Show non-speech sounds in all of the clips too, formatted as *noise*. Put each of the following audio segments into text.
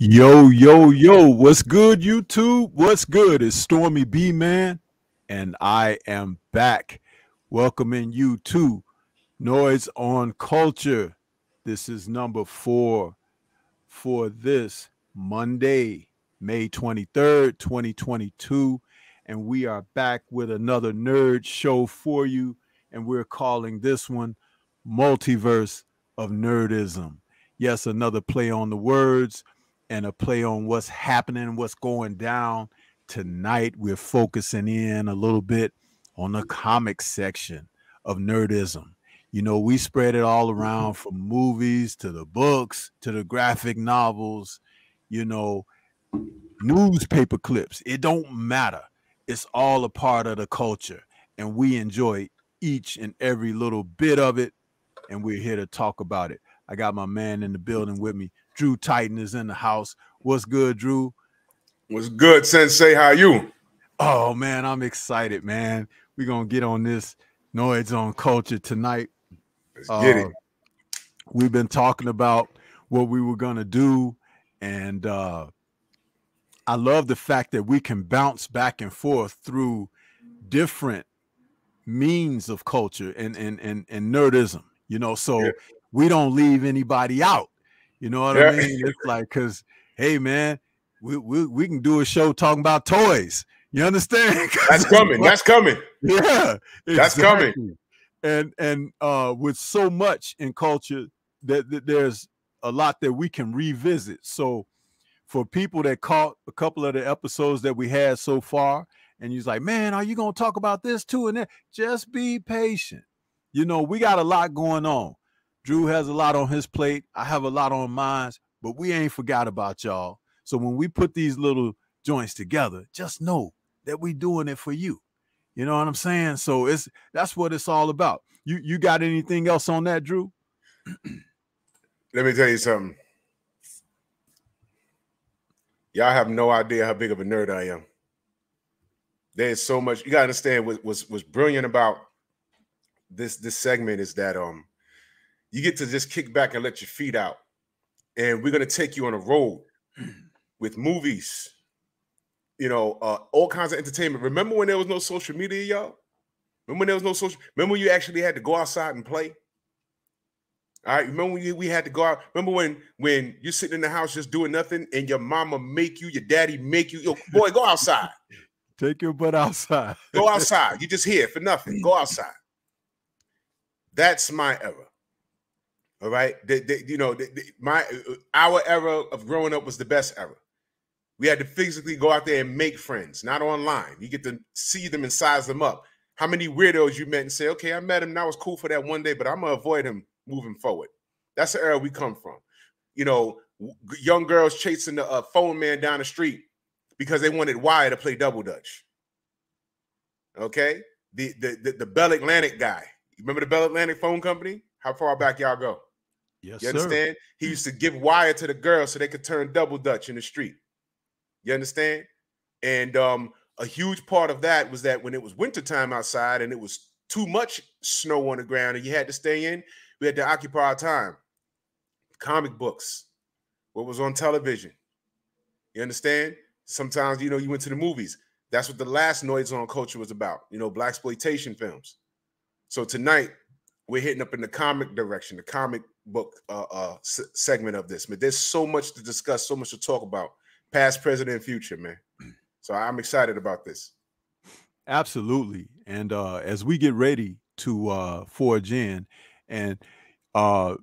Yo, yo, yo, what's good, YouTube? What's good? It's Stormy B Man, and I am back welcoming you to Noids on Culture. This is number four for this Monday, May 23rd, 2022. And we are back with another nerd show for you. And we're calling this one Multiverse of Nerdism. Yes, another play on the words and a play on what's happening, what's going down. Tonight, we're focusing in a little bit on the comic section of nerdism. You know, we spread it all around from movies to the books to the graphic novels, you know, newspaper clips. It don't matter. It's all a part of the culture. And we enjoy each and every little bit of it. And we're here to talk about it. I got my man in the building with me. Drew Titan is in the house. What's good, Drew? What's good, Sensei? How you? Oh man, I'm excited, man. We're gonna get on this noids on culture tonight. Let's uh, get it. We've been talking about what we were gonna do, and uh I love the fact that we can bounce back and forth through different means of culture and and and, and nerdism, you know. So yeah. we don't leave anybody out. You know what yeah. I mean? It's like because hey man, we, we we can do a show talking about toys. You understand? *laughs* That's coming. That's coming. Yeah, exactly. that's coming. And and uh, with so much in culture that, that there's a lot that we can revisit. So for people that caught a couple of the episodes that we had so far, and you're like, man, are you gonna talk about this too? And then just be patient. You know, we got a lot going on. Drew has a lot on his plate. I have a lot on mine, but we ain't forgot about y'all. So when we put these little joints together, just know that we doing it for you. You know what I'm saying? So it's that's what it's all about. You you got anything else on that, Drew? *clears throat* Let me tell you something. Y'all have no idea how big of a nerd I am. There's so much you gotta understand what was was brilliant about this this segment is that um you get to just kick back and let your feet out. And we're gonna take you on a road *clears throat* with movies, you know, uh, all kinds of entertainment. Remember when there was no social media, y'all? Remember when there was no social? Remember when you actually had to go outside and play? All right, remember when you, we had to go out? Remember when when you're sitting in the house just doing nothing and your mama make you, your daddy make you, yo, boy, go outside. *laughs* Take your butt outside. go outside. You're just here for nothing. Go outside. That's my era. All right, you know, my our era of growing up was the best era. We had to physically go out there and make friends, not online. You get to see them and size them up. How many weirdos you met and say, "Okay, I met him. That was cool for that one day, but I'm gonna avoid him moving forward." That's the era we come from. You know, young girls chasing the uh, phone man down the street because they wanted Wire to play double dutch. Okay, the the the, the Bell Atlantic guy. You remember the Bell Atlantic phone company? How far back y'all go? Yes, you understand? Sir. He used to give wire to the girls so they could turn double dutch in the street. You understand? And um, a huge part of that was that when it was wintertime outside and it was too much snow on the ground and you had to stay in, we had to occupy our time. Comic books, what was on television. You understand? Sometimes, you know, you went to the movies. That's what the last noids on culture was about, you know, black exploitation films. So tonight, we're hitting up in the comic direction, the comic book uh, uh, s- segment of this. But there's so much to discuss, so much to talk about, past, present, and future, man. *clears throat* So I'm excited about this. Absolutely. And uh, as we get ready to uh, forge in, and uh,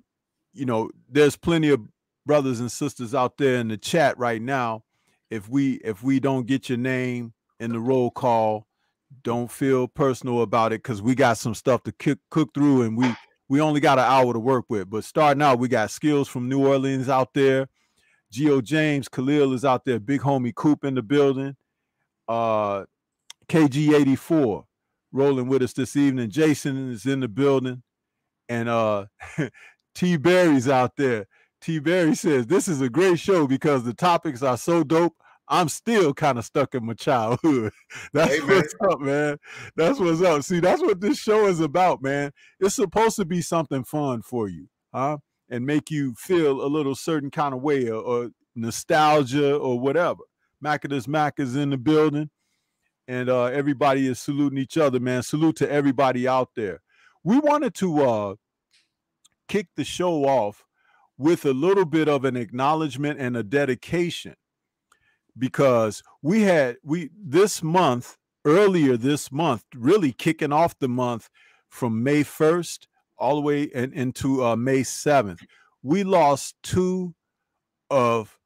you know, there's plenty of brothers and sisters out there in the chat right now. If we if we don't get your name in the roll call, don't feel personal about it because we got some stuff to cook, cook through and we we only got an hour to work with. But starting out, we got skills from New Orleans out there. Geo James Khalil is out there. Big homie Coop in the building. Uh, KG84 rolling with us this evening. Jason is in the building. And uh, *laughs* T Berry's out there. T Berry says, This is a great show because the topics are so dope. I'm still kind of stuck in my childhood. *laughs* That's hey, what's up, man. That's what's up. See, that's what this show is about, man. It's supposed to be something fun for you, huh? And make you feel a little certain kind of way or, or nostalgia or whatever. Macadus Mac is in the building, and uh, everybody is saluting each other, man. Salute to everybody out there. We wanted to uh, kick the show off with a little bit of an acknowledgement and a dedication because we had we this month earlier this month really kicking off the month from may 1st all the way in, into uh, may 7th we lost two of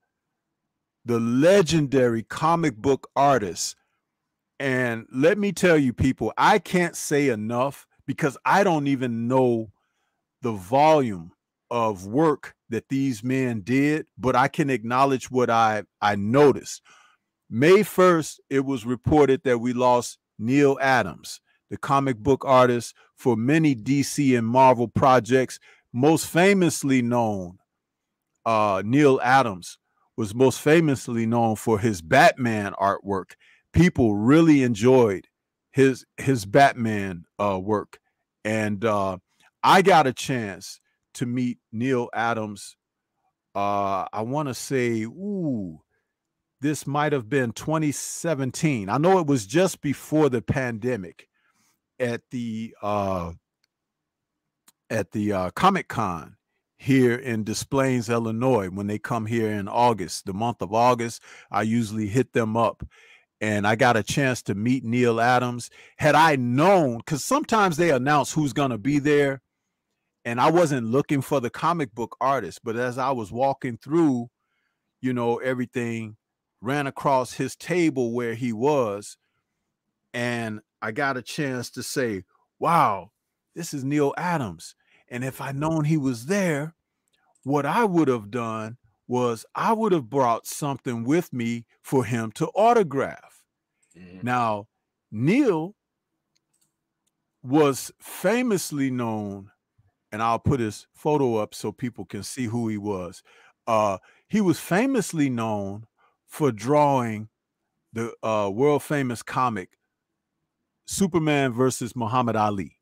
the legendary comic book artists. And let me tell you people i can't say enough because i don't even know the volume of work that these men did, but I can acknowledge what I I noticed. May 1st, it was reported that we lost Neal Adams, the comic book artist for many DC and Marvel projects, most famously known uh, Neal Adams was most famously known for his Batman artwork. People really enjoyed his his Batman uh, work, and uh, I got a chance to meet Neal Adams. Uh, I want to say, ooh, this might have been 2017. I know it was just before the pandemic at the uh, at the uh, Comic Con here in Des Plaines, Illinois. When they come here in August, the month of August, I usually hit them up. And I got a chance to meet Neal Adams. Had I known, because sometimes they announce who's going to be there, and I wasn't looking for the comic book artist, but as I was walking through, you know, everything ran across his table where he was, and I got a chance to say, "Wow, this is Neal Adams." And if I'd known he was there, what I would have done was I would have brought something with me for him to autograph. Mm-hmm. Now, Neal was famously known and I'll put his photo up so people can see who he was. Uh, he was famously known for drawing the uh, world famous comic Superman versus Muhammad Ali.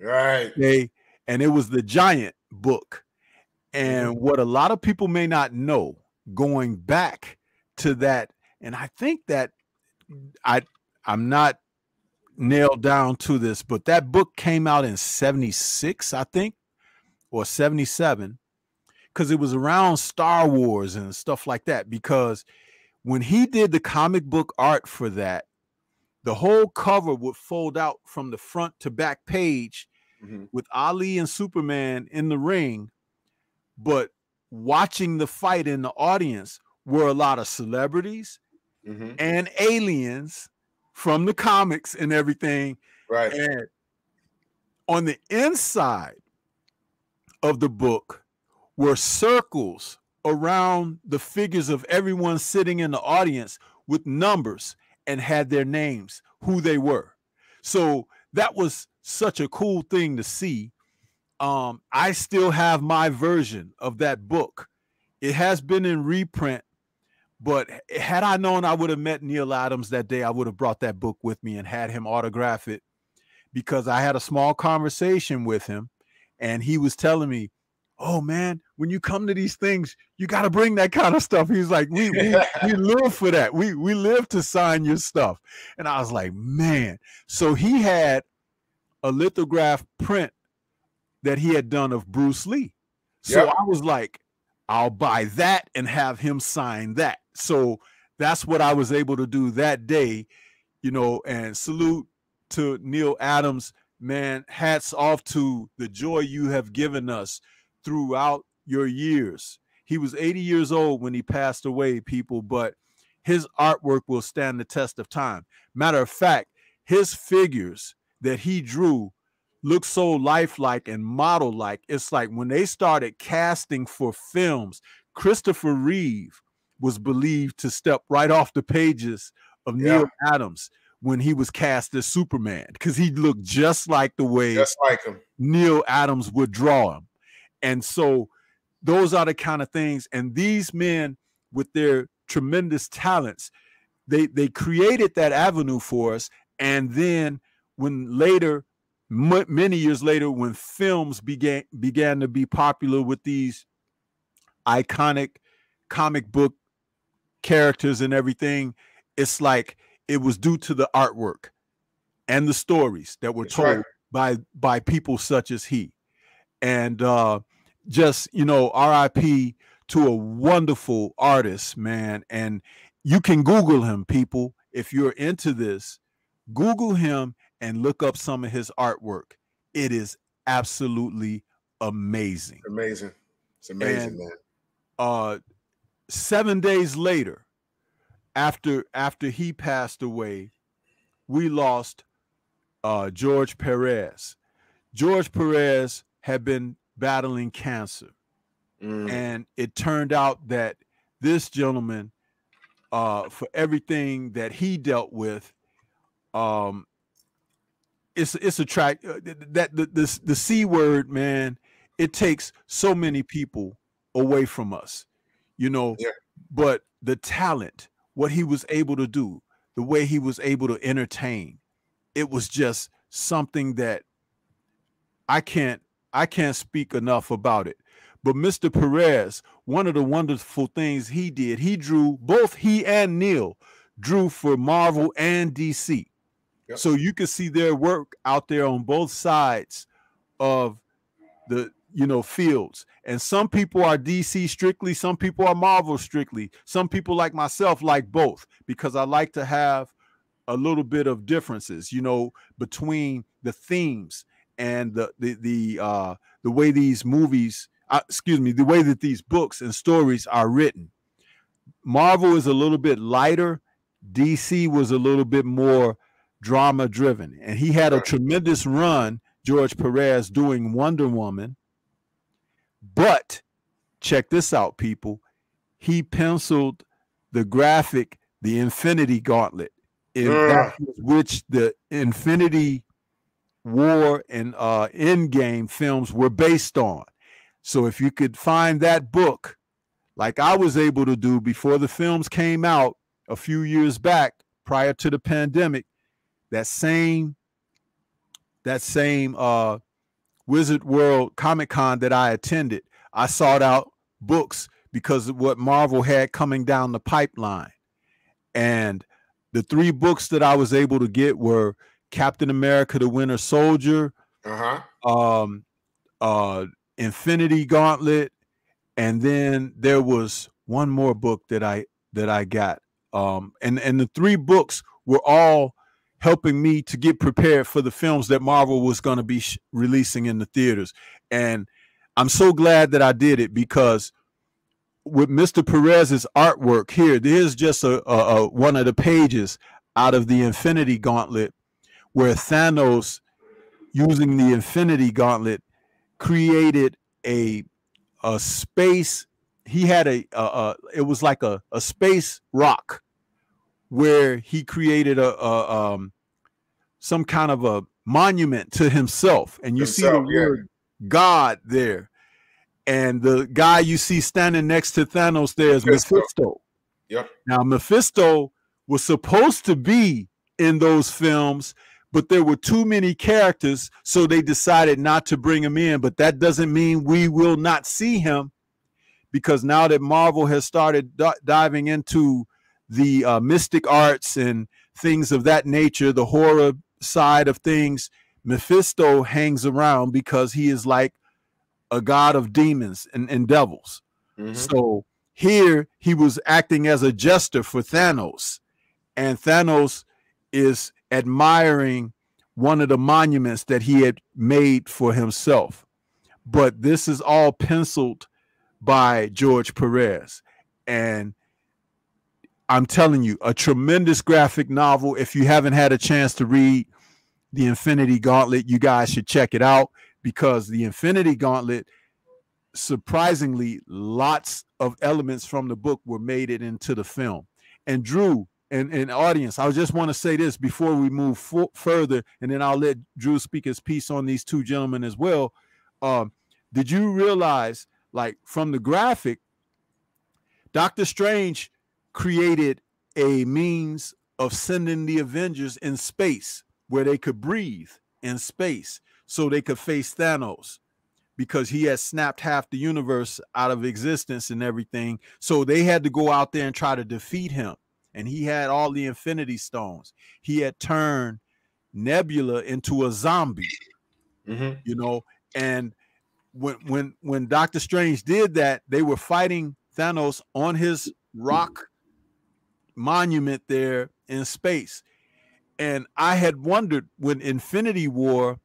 Right. Okay. And it was the giant book. And mm-hmm. what a lot of people may not know going back to that, and I think that I I'm not nailed down to this, but that book came out in 76, I think, or 77, because it was around Star Wars and stuff like that. Because when he did the comic book art for that, the whole cover would fold out from the front to back page mm-hmm. with Ali and Superman in the ring. But watching the fight in the audience were a lot of celebrities mm-hmm. and aliens from the comics and everything. Right. And on the inside of the book were circles around the figures of everyone sitting in the audience with numbers and had their names, who they were. So that was such a cool thing to see. Um, I still have my version of that book. It has been in reprint but had I known I would have met Neal Adams that day, I would have brought that book with me and had him autograph it because I had a small conversation with him and he was telling me, Oh man, when you come to these things, you got to bring that kind of stuff. He's like, we, we, *laughs* we live for that. We we live to sign your stuff. And I was like, man. So he had a lithograph print that he had done of Bruce Lee. So yep. I was like, I'll buy that and have him sign that. So that's what I was able to do that day, you know, and salute to Neal Adams, man. Hats off to the joy you have given us throughout your years. He was 80 years old when he passed away, people, but his artwork will stand the test of time. Matter of fact, his figures that he drew look so lifelike and model like. It's like when they started casting for films, Christopher Reeve was believed to step right off the pages of yeah. Neal Adams when he was cast as Superman because he looked just like the way just like him Neal Adams would draw him. And so those are the kind of things and these men with their tremendous talents they they created that avenue for us and then when later m- many years later when films began began to be popular with these iconic comic book characters and everything, it's like it was due to the artwork and the stories that were That's told right. by by people such as he. And uh just, you know, RIP to a wonderful artist, man. And you can Google him, people. If you're into this, Google him and look up some of his artwork. It is absolutely amazing. Amazing. It's amazing, and, man. Uh seven days later, after after he passed away, we lost uh George Perez. George Perez had been battling cancer. Mm. And it turned out that this gentleman, uh, for everything that he dealt with, um, it's it's a track uh, that the, the the c word, man. It takes so many people away from us, you know. Yeah. But the talent, what he was able to do, the way he was able to entertain, it was just something that I can't I can't speak enough about it. But Mr. Perez, one of the wonderful things he did, he drew both he and Neal drew for Marvel and DC. Yep. So you can see their work out there on both sides of the you know fields. And some people are DC strictly, some people are Marvel strictly. Some people like myself like both because I like to have a little bit of differences, you know, between the themes and the the the uh the way these movies uh, excuse me, the way that these books and stories are written. Marvel is a little bit lighter. DC was a little bit more drama driven. And he had a tremendous run, George Perez, doing Wonder Woman. But check this out, people. He penciled the graphic, the Infinity Gauntlet, in uh. which the Infinity War and uh, Endgame films were based on. So if you could find that book, like I was able to do before the films came out a few years back prior to the pandemic, that same that same uh Wizard World Comic Con that I attended, I sought out books because of what Marvel had coming down the pipeline. And the three books that I was able to get were Captain America the Winter Soldier, uh-huh. um, uh, Infinity Gauntlet, and then there was one more book that I that I got. Um, and and the three books were all helping me to get prepared for the films that Marvel was going to be sh- releasing in the theaters. And I'm so glad that I did it because with Mr. Perez's artwork here, there's just a, a, a one of the pages out of the Infinity Gauntlet where Thanos, using the Infinity Gauntlet, created a a space. He had a, a, a it was like a, a space rock where he created a, a um some kind of a monument to himself, and you himself, see the word God there. And the guy you see standing next to Thanos there is Mephisto. Mephisto. Yep. Now Mephisto was supposed to be in those films but there were too many characters, so they decided not to bring him in. But that doesn't mean we will not see him because now that Marvel has started d- diving into the uh, mystic arts and things of that nature, the horror side of things, Mephisto hangs around because he is like a god of demons and, and devils. Mm-hmm. So here he was acting as a jester for Thanos, and Thanos is admiring one of the monuments that he had made for himself. But this is all penciled by George Perez. And I'm telling you, a tremendous graphic novel. If you haven't had a chance to read The Infinity Gauntlet, you guys should check it out because The Infinity Gauntlet, surprisingly, lots of elements from the book were made it into the film. And Drew, and, and audience, I just want to say this before we move further, and then I'll let Drew speak his piece on these two gentlemen as well. Um, did you realize, like from the graphic, Doctor Strange created a means of sending the Avengers in space where they could breathe in space so they could face Thanos. because he had snapped half the universe out of existence and everything. So they had to go out there and try to defeat him. And he had all the infinity stones. He had turned Nebula into a zombie. Mm-hmm. You know, and when when when Doctor Strange did that, they were fighting Thanos on his rock monument there in space. And I had wondered when Infinity War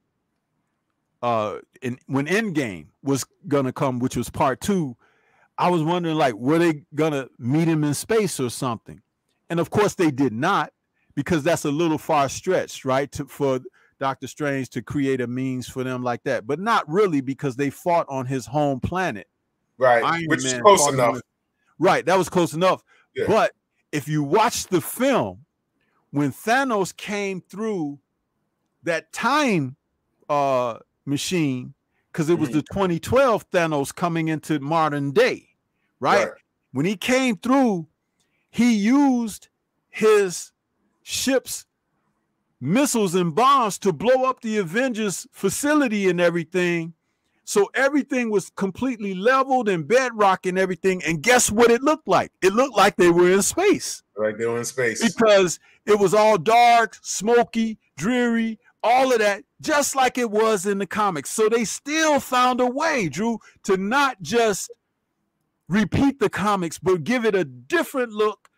uh in when Endgame was gonna come, which was part two, I was wondering like were they gonna meet him in space or something? And of course they did not, because that's a little far stretched, right? To, for Doctor Strange to create a means for them like that, but not really because they fought on his home planet. Right, Iron which Man is close enough. right, that was close enough. Yeah. But if you watch the film, when Thanos came through that time uh machine because it was mm-hmm. the 2012 Thanos coming into modern day, right? right? When he came through, he used his ship's missiles and bombs to blow up the Avengers facility and everything. So everything was completely leveled and bedrock and everything. And guess what it looked like? It looked like they were in space. Like they were in space. Because it was all dark, smoky, dreary, all of that, just like it was in the comics. So they still found a way, Drew, to not just repeat the comics, but give it a different look,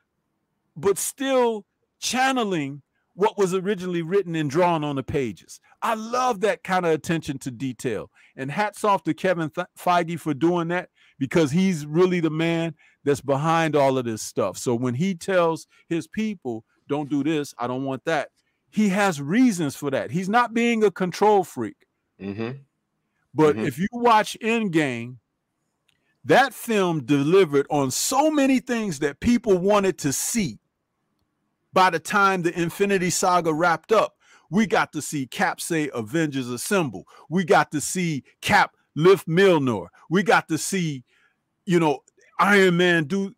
but still channeling what was originally written and drawn on the pages. I love that kind of attention to detail. And hats off to Kevin Feige for doing that because he's really the man that's behind all of this stuff. So when he tells his people, don't do this, I don't want that, he has reasons for that. He's not being a control freak. Mm-hmm. But mm-hmm. if you watch Endgame, that film delivered on so many things that people wanted to see. By the time the Infinity Saga wrapped up, we got to see Cap say Avengers Assemble. We got to see Cap lift Mjolnir. We got to see, you know, Iron Man do.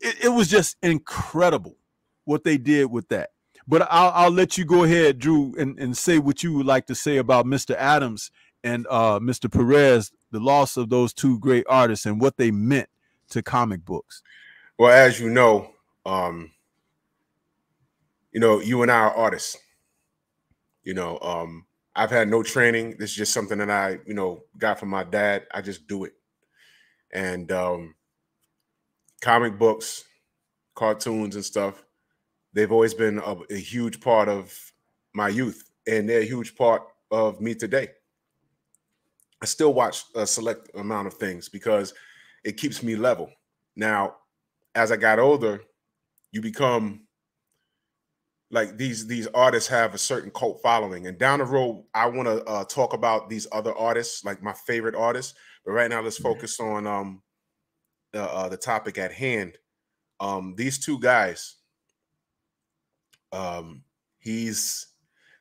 It, it was just incredible what they did with that. But I'll, I'll let you go ahead, Drew, and, and say what you would like to say about Mr. Adams and uh, Mr. Perez, the loss of those two great artists and what they meant to comic books. Well, as you know, um, you know, you and I are artists. You know, um, I've had no training. This is just something that I, you know, got from my dad. I just do it. And um, comic books, cartoons, and stuff they've always been a, a huge part of my youth, and they're a huge part of me today. I still watch a select amount of things because it keeps me level. Now, as I got older, you become like these these artists have a certain cult following, and down the road, I want to uh, talk about these other artists, like my favorite artists. But right now, let's mm-hmm. focus on um, uh, uh, the topic at hand. Um, these two guys, um, he's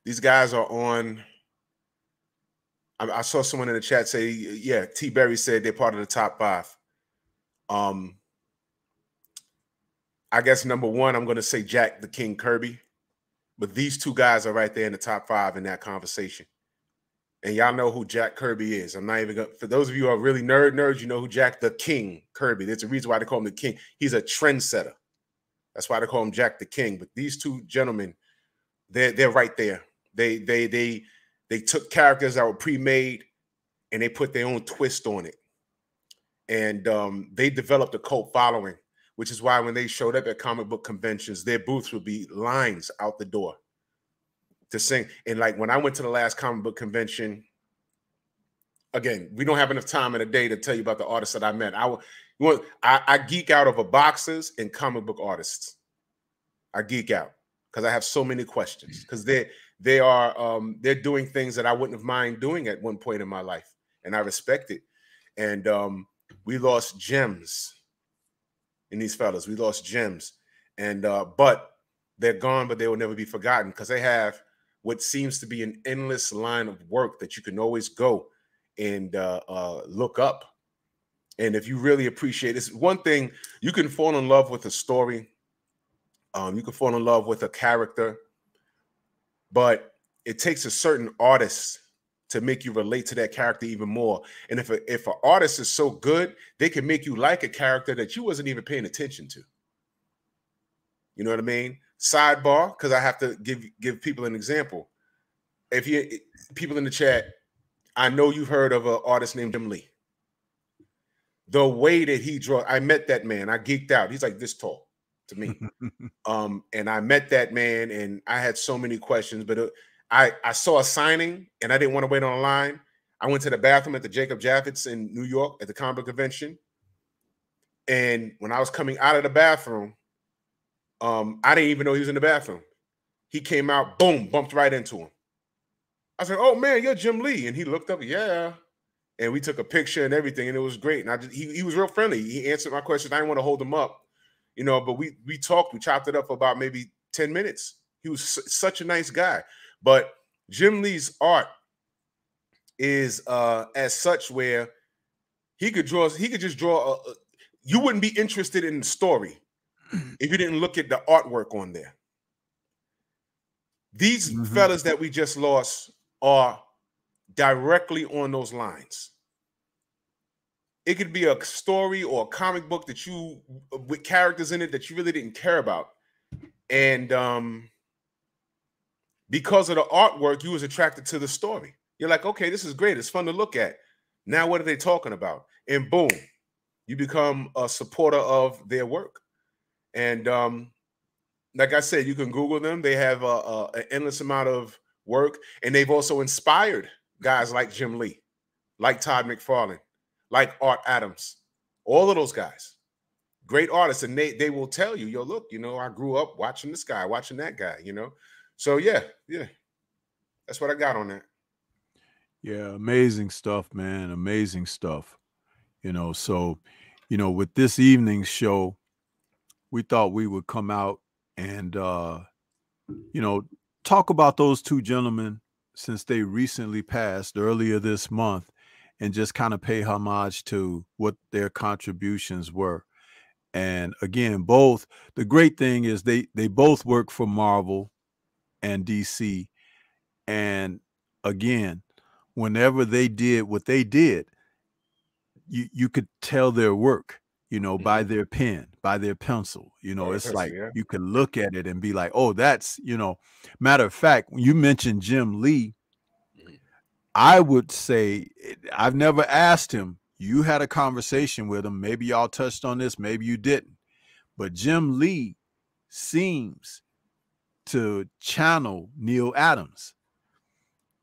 these guys are on. I, I, saw someone in the chat say, "Yeah, T. Berry said they're part of the top five. Um, I guess number one, I'm going to say Jack the King Kirby, but these two guys are right there in the top five in that conversation. And y'all know who Jack Kirby is. I'm not even going for those of you who are really nerd nerds, you know who Jack the King Kirby. There's a reason why they call him the King. He's a trendsetter. That's why they call him Jack the King. But these two gentlemen, they're they're right there. They they they they took characters that were pre-made and they put their own twist on it. And um, they developed a cult following, which is why when they showed up at comic book conventions, their booths would be lines out the door to sing. And like when I went to the last comic book convention, again, we don't have enough time in a day to tell you about the artists that I met. I I, I geek out over boxers and comic book artists. I geek out because I have so many questions because they they are um, they're doing things that I wouldn't have mind doing at one point in my life, and I respect it. And um, we lost gems in these fellas. We lost gems, and uh, but they're gone, but they will never be forgotten because they have what seems to be an endless line of work that you can always go and uh, uh, look up and if you really appreciate this, one thing you can fall in love with a story, um, you can fall in love with a character, but it takes a certain artist to make you relate to that character even more. And if a, if an artist is so good, they can make you like a character that you wasn't even paying attention to. You know what I mean? Sidebar, because I have to give give people an example. If you people in the chat, I know you've heard of an artist named Jim Lee. The way that he draw, I met that man. I geeked out. He's like this tall to me. *laughs* um, and I met that man, and I had so many questions, but. It, uh, I, I saw a signing and I didn't want to wait on a line. I went to the bathroom at the Jacob Javits in New York at the comic convention. And when I was coming out of the bathroom, um, I didn't even know he was in the bathroom. He came out, boom, bumped right into him. I said, "Oh man, you're Jim Lee," and he looked up, yeah, and we took a picture and everything, and it was great. And I just, he, he was real friendly. He answered my questions. I didn't want to hold him up, you know, but we we talked, we chopped it up for about maybe ten minutes. He was such a nice guy. But Jim Lee's art is uh as such where he could draw he could just draw a, a, you wouldn't be interested in the story *clears throat* if you didn't look at the artwork on there. These mm-hmm. fellas that we just lost are directly on those lines. It could be a story or a comic book that you with characters in it that you really didn't care about. And um because of the artwork, you was attracted to the story. You're like, okay, this is great. It's fun to look at. Now, what are they talking about? And boom, you become a supporter of their work. And um, like I said, you can Google them. They have a, a, an endless amount of work, and they've also inspired guys like Jim Lee, like Todd McFarlane, like Art Adams, all of those guys. Great artists, and they they will tell you, yo, look, you know, I grew up watching this guy, watching that guy, you know. So yeah, yeah, that's what I got on that. Yeah, amazing stuff, man. Amazing stuff. You know, so you know, with this evening's show, we thought we would come out and uh, you know, talk about those two gentlemen since they recently passed earlier this month and just kind of pay homage to what their contributions were. And again, both the great thing is they they both work for Marvel and DC. And again, whenever they did what they did, you you could tell their work, you know, mm-hmm. by their pen, by their pencil. You know, it's like yeah. you could look at it and be like, oh, that's, you know, matter of fact, when you mentioned Jim Lee. I would say eh, I've never asked him. You had a conversation with him. Maybe y'all touched on this, maybe you didn't. But Jim Lee seems to channel Neal Adams,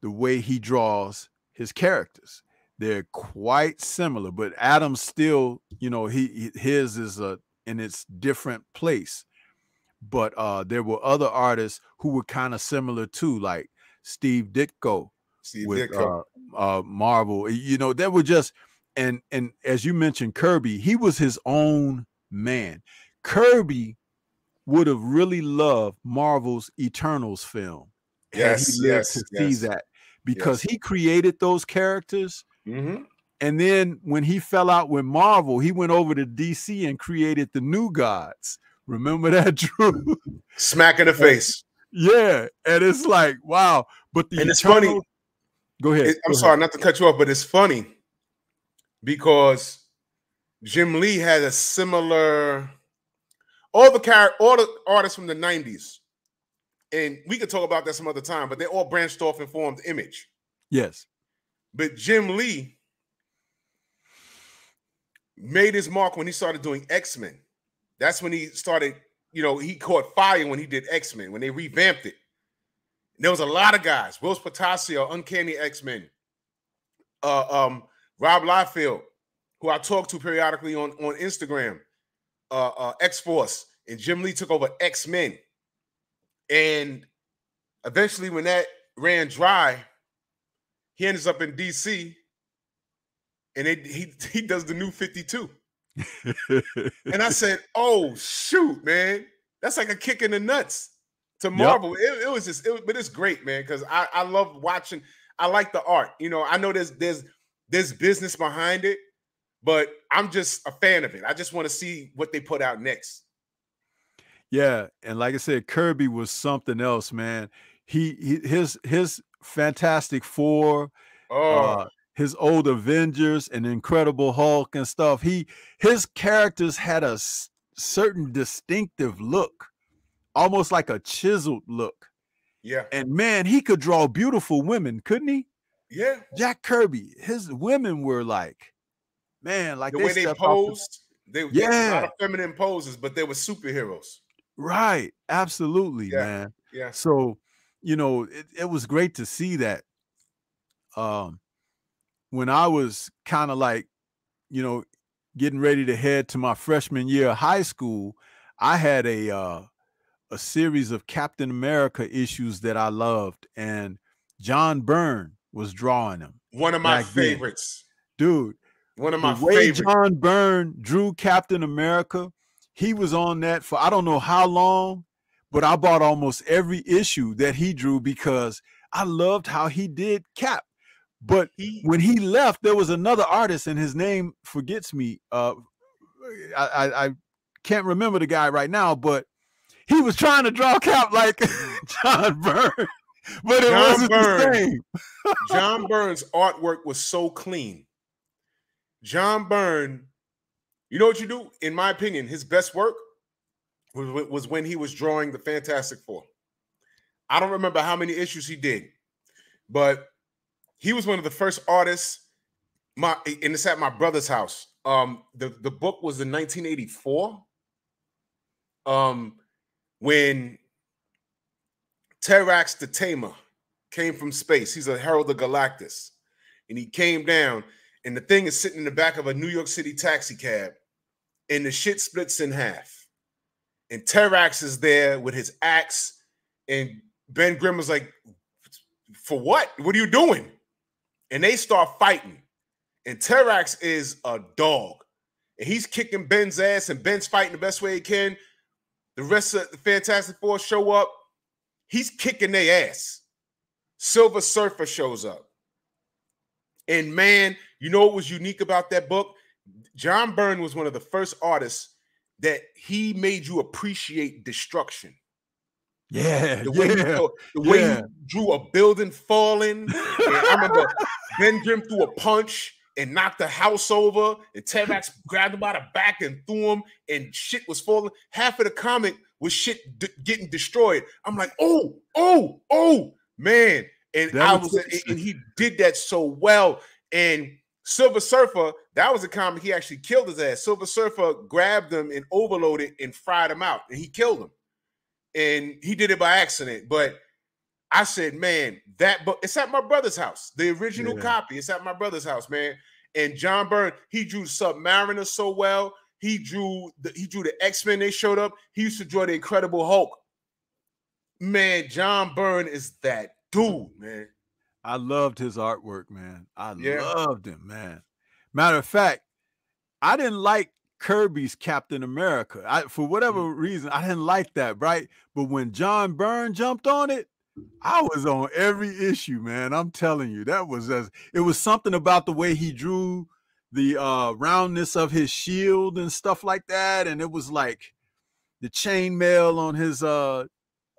the way he draws his characters. They're quite similar, but Adams still, you know, he his is a in its different place. But uh there were other artists who were kind of similar too, like Steve Ditko Steve with Uh, uh, Marvel. You know, that were just and and as you mentioned, Kirby, he was his own man. Kirby would have really loved Marvel's Eternals film. Yes, he lived yes, to yes. see that because yes. he created those characters. Mm-hmm. And then when he fell out with Marvel, he went over to DC and created the New Gods. Remember that, *laughs* Drew? Smack in the face. Yeah, and it's like wow. But the and it's funny. Go ahead. It, I'm go sorry ahead. not to cut you off, but it's funny because Jim Lee had a similar all the car all the artists from the 90s and we could talk about that some other time but they all branched off and formed image yes but jim lee made his mark when he started doing x-men that's when he started you know he caught fire when he did x-men when they revamped it there was a lot of guys Whilce Portacio uncanny x-men uh um rob liefeld who i talk to periodically on on instagram uh, uh, X Force, and Jim Lee took over X Men. And eventually, when that ran dry, he ends up in DC, and it, he *laughs* he does the new Fifty Two. *laughs* and I said, "Oh shoot, man, that's like a kick in the nuts to Marvel." Yep. It, it, was just, it, but it's great, man, because I I love watching. I like the art. You know, I know there's there's there's business behind it, but I'm just a fan of it. I just want to see what they put out next. Yeah, and like I said, Kirby was something else, man. He, he his his Fantastic Four, Oh, uh, his old Avengers and Incredible Hulk and stuff. He his characters had a certain distinctive look, almost like a chiseled look. yeah, And man, he could draw beautiful women, couldn't he? yeah. Jack Kirby, his women were like, man, like The way they off the- posed, they yeah, a lot of feminine poses, but they were superheroes. right, absolutely, Yeah. man. Yeah, So, you know, it, it was great to see that. Um, when I was kind of like, you know, getting ready to head to my freshman year of high school, I had a uh, a series of Captain America issues that I loved, and John Byrne was drawing them. one of my Back then. favorites. Dude, One of my the way favorites. John Byrne drew Captain America, he was on that for I don't know how long, but I bought almost every issue that he drew because I loved how he did Cap. But he, when he left, there was another artist, and his name forgets me. Uh, I, I, I can't remember the guy right now, but he was trying to draw Cap like *laughs* John Byrne, but it John wasn't Byrne. the same. John *laughs* Byrne's artwork was so clean. John Byrne, you know what you do? In my opinion, his best work was, was when he was drawing the Fantastic Four. I don't remember how many issues he did, but he was one of the first artists. My and it's at my brother's house. Um, the, the book was in 1984. Um, when Terrax the Tamer came from space. He's a Herald of Galactus. And he came down, and the thing is sitting in the back of a New York City taxi cab, and the shit splits in half. And Terrax is there with his axe, and Ben Grimm was like, For what? What are you doing? And they start fighting. And Terrax is a dog. And he's kicking Ben's ass, and Ben's fighting the best way he can. The rest of the Fantastic Four show up. He's kicking their ass. Silver Surfer shows up. And man, you know what was unique about that book? John Byrne was one of the first artists that he made you appreciate destruction. Yeah, The way, yeah. the way yeah. you drew a building falling. And I remember *laughs* Ben Grimm threw a punch and knocked the house over, and Terrax grabbed him by the back and threw him, and shit was falling. Half of the comic was shit d- getting destroyed. I'm like, oh, oh, oh, man. And That I was was, and- and he did that so well. And Silver Surfer, that was a comic he actually killed his ass. Silver Surfer grabbed him and overloaded and fried him out, and he killed him. And he did it by accident, but I said, man, that book, it's at my brother's house. The original Yeah. copy, it's at my brother's house, man. And John Byrne, he drew Submariner so well. He drew the he drew the X-Men, they showed up. He used to draw the Incredible Hulk. Man, John Byrne is that dude, man. I loved his artwork, man. I Yeah. loved him, man. Matter of fact, I didn't like Kirby's Captain America. I, for whatever Mm. reason, I didn't like that, right? But when John Byrne jumped on it, I was on every issue, man. I'm telling you, that was as it was something about the way he drew the uh roundness of his shield and stuff like that. And it was like the chainmail on his uh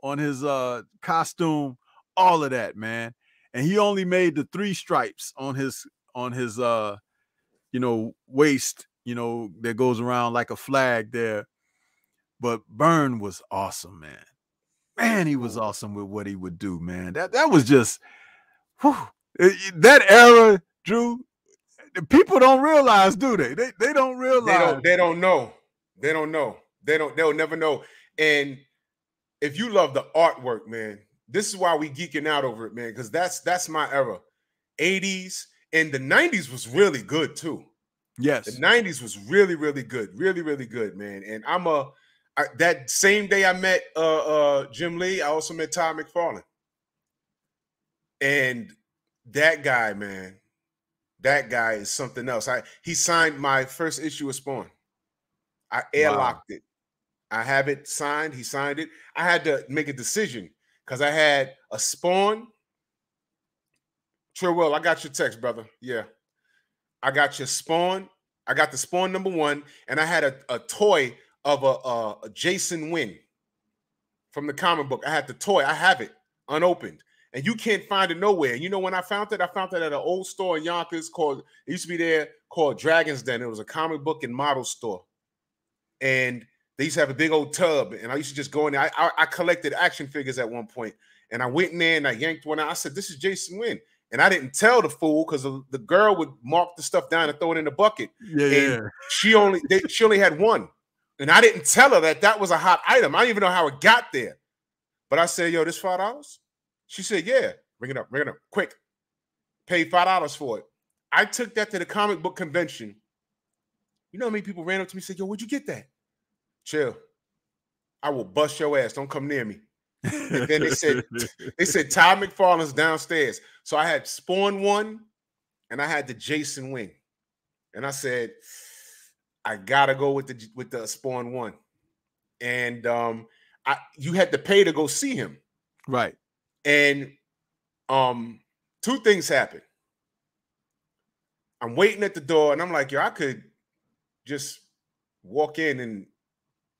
on his uh costume, all of that, man. And he only made the three stripes on his on his uh you know waist, you know, that goes around like a flag there. But Byrne was awesome, man. Man, he was awesome with what he would do, man. That that was just whew, it- it- that era, Drew. Eh, people don't realize, do they? They they don't realize. They don't they don't know. They don't know. They don't they'll never know. And if you love the artwork, man, this is why we geeking out over it, man, because that's that's my era. 80s and the 90s was really good too. yes. The 90s was really, really good, really, really good, man. And I'm a I, that same day I met uh uh Jim Lee, I also met Todd McFarlane. And that guy, man, that guy is something else. I he signed my first issue of Spawn. I airlocked it. I have it signed. He signed it. I had to make a decision because I had a Spawn. Trewell, I got your text, brother. Yeah. I got your Spawn. I got the Spawn number one, and I had a, a toy of a, a, a Jason Wynn from the comic book. I had the toy. I have it unopened, and you can't find it nowhere. And you know, when I found it, I found it at an old store in Yonkers called it used to be there called Dragon's Den. It was a comic book and model store, and they used to have a big old tub, and I used to just go in there. I, I, I collected action figures at one point, and I went in there and I yanked one out. I said, "This is Jason Wynn." And I didn't tell the fool because the girl would mark the stuff down and throw it in the bucket. Yeah, yeah. She only they, she only had one, and I didn't tell her that that was a hot item. I don't even know how it got there. But I said, "Yo, this five dollars." She said, "Yeah, bring it up, bring it up, quick." Paid five dollars for it. I took that to the comic book convention. You know how many people ran up to me and said, "Yo, where'd you get that?" Chill. I will bust your ass. Don't come near me. And then they said, *laughs* they said Todd McFarlane's downstairs. So I had Spawn one and I had the Jason Wynn. And I said, I gotta go with the with the Spawn one. And um I you had to pay to go see him. Right. And um two things happened. I'm waiting at the door and I'm like, yo, I could just walk in and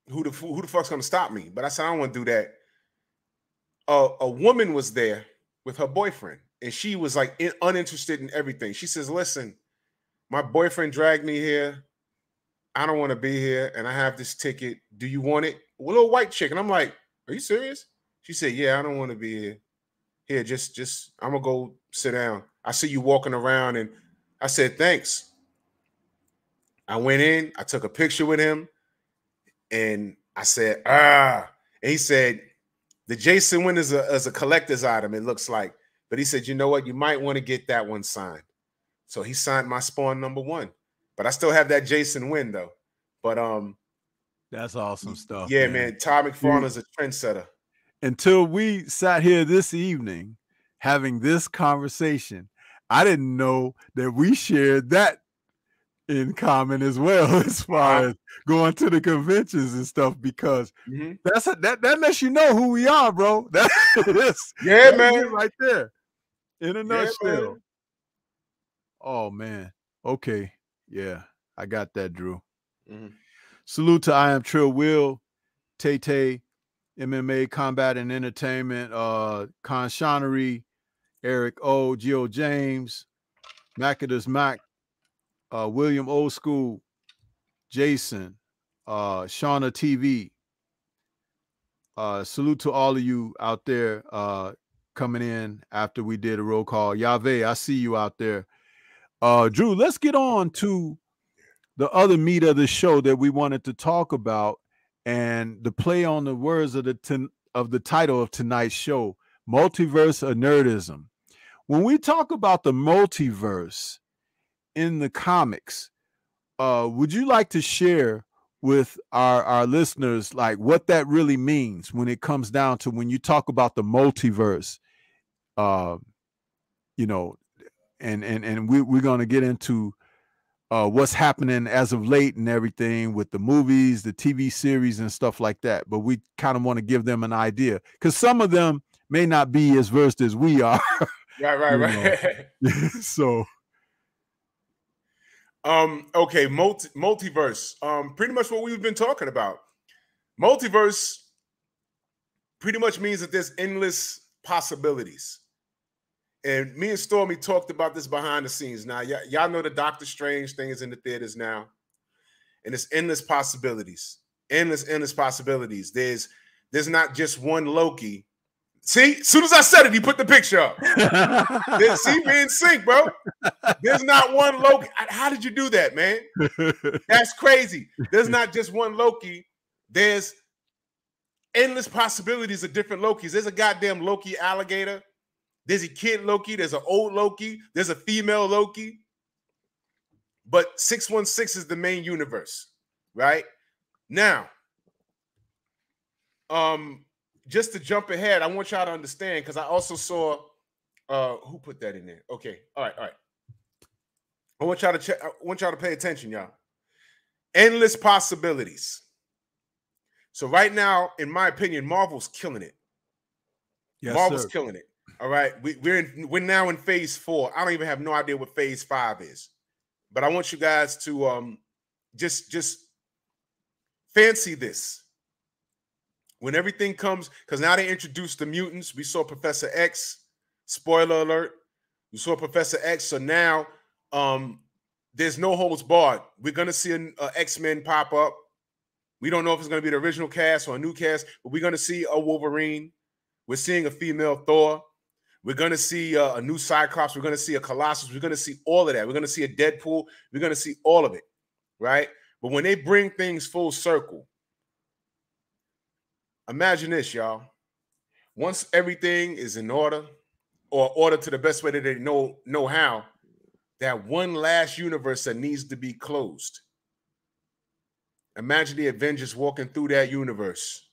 who the who the fuck's gonna stop me? But I said I don't want to do that a, a woman was there with her boyfriend, and she was like in, uninterested in everything. She says, "Listen, my boyfriend dragged me here. I don't want to be here, and I have this ticket. Do you want it?" A little white chick, and I'm like, "Are you serious?" She said, "Yeah, I don't want to be here. Here, just, just, I'm gonna go sit down. I see you walking around." And I said, "Thanks." I went in. I took a picture with him, and I said, "Ah." And he said, the Jason Wynn is a, is a collector's item, it looks like. But he said, you know what? You might want to get that one signed. So he signed my spawn number one. But I still have that Jason Wynn though. But um that's awesome stuff. Yeah, man. man. McFarlane is a trendsetter. Until we sat here this evening having this conversation, I didn't know that we shared that in common as well *laughs* as far as going to the conventions and stuff because mm-hmm. that's a, that that lets you know who we are, bro. *laughs* That is yeah, man, right there in a nutshell. Yeah, oh man, okay, yeah, I got that, Drew. Mm-hmm. Salute to I am Trill Will, Tay Tay, MMA Combat and Entertainment, uh, Con Shonery, Eric O, Geo James, Macadus Mac, uh, William Old School, Jason, uh, Shauna TV. Uh, salute to all of you out there uh, coming in after we did a roll call. Yave, I see you out there. Uh, Drew, let's get on to the other meat of the show that we wanted to talk about and the play on the words of the ten, of the title of tonight's show, multiverse of nerdism. When we talk about the multiverse, in the comics. Uh, would you like to share with our our listeners like what that really means when it comes down to when you talk about the multiverse? Uh, you know, and and and we, we're going to get into uh, what's happening as of late and everything with the movies, the TV series, and stuff like that. But we kind of want to give them an idea because some of them may not be as versed as we are. right, right, right. *laughs* *laughs* so um, okay, multi multiverse. Um, pretty much what we've been talking about. Multiverse pretty much means that there's endless possibilities. And me and Stormy talked about this behind the scenes. Now, y- y'all know the Doctor Strange thing is in the theaters now, and it's endless possibilities. Endless, endless possibilities. There's there's not just one Loki. See, as soon as I said it, he put the picture up. *laughs* See, we in sync, bro. There's not one Loki. How did you do that, man? That's crazy. There's not just one Loki. There's endless possibilities of different Lokis. There's a goddamn Loki alligator. There's a kid Loki. There's an old Loki. There's a female Loki. But 616 is the main universe, right? Now, um, just to jump ahead, I want y'all to understand because I also saw uh who put that in there. Okay, all right, all right. I want y'all to check. I want y'all to pay attention, y'all. Endless possibilities. So right now, in my opinion, Marvel's killing it. Yes, Marvel's sir. killing it. All right, we, we're in, we're now in phase four. I don't even have no idea what phase five is, but I want you guys to um just just fancy this when everything comes, because now they introduced the mutants. We saw Professor X, Spoiler alert. We saw Professor X. So now um there's no holds barred. We're gonna see an uh, X-Men pop up. We don't know if it's gonna be the original cast or a new cast, but we're gonna see a Wolverine. We're seeing a female Thor. We're going to see uh, a new Cyclops. We're going to see a Colossus. We're going to see all of that. We're going to see a Deadpool. We're going to see all of it, right? But when they bring things full circle, imagine this, y'all. Once everything is in order, or order to the best way that they know know how, that one last universe that needs to be closed. Imagine the Avengers walking through that universe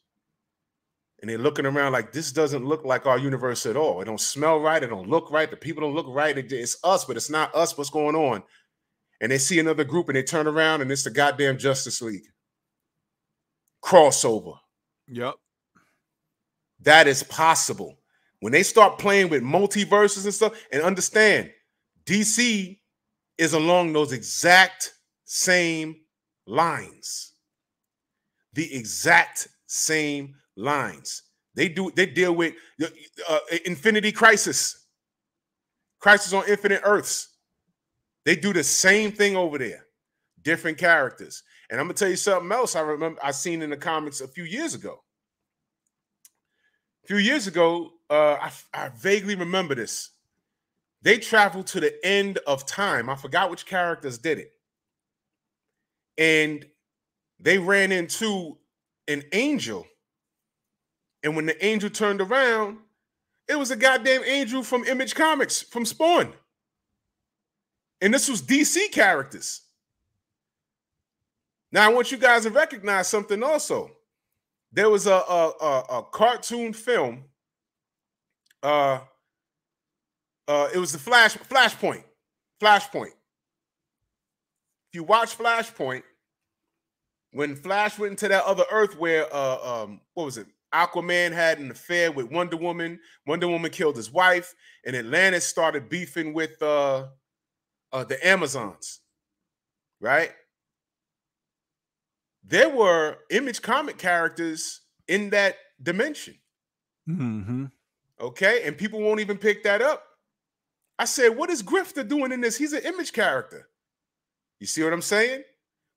and they're looking around like this doesn't look like our universe at all. It don't smell right. It don't look right. The people don't look right. it's us, but it's not us. What's going on? And they see another group and they turn around and it's the goddamn Justice League crossover. Yep. That is possible. When they start playing with multiverses and stuff, and understand DC is along those exact same lines. The exact same lines. They do they deal with uh, Infinity Crisis, Crisis on Infinite Earths. They do the same thing over there, different characters. And I'm gonna tell you something else. I remember I seen in the comics a few years ago. A few years ago, uh, I, I vaguely remember this. They traveled to the end of time. I forgot which characters did it, and they ran into an angel and when the angel turned around, it was a goddamn angel from Image Comics from Spawn. And this was DC characters. Now I want you guys to recognize something also. There was a a, a, a cartoon film. Uh, uh, it was the Flash Flashpoint. Flashpoint. If you watch Flashpoint, when Flash went into that other Earth where uh um what was it? Aquaman had an affair with Wonder Woman. Wonder Woman killed his wife, and Atlantis started beefing with uh, uh, the Amazons. Right? There were image comic characters in that dimension. Mm-hmm. Okay, and people won't even pick that up. I said, "What is Grifter doing in this? He's an image character." You see what I'm saying?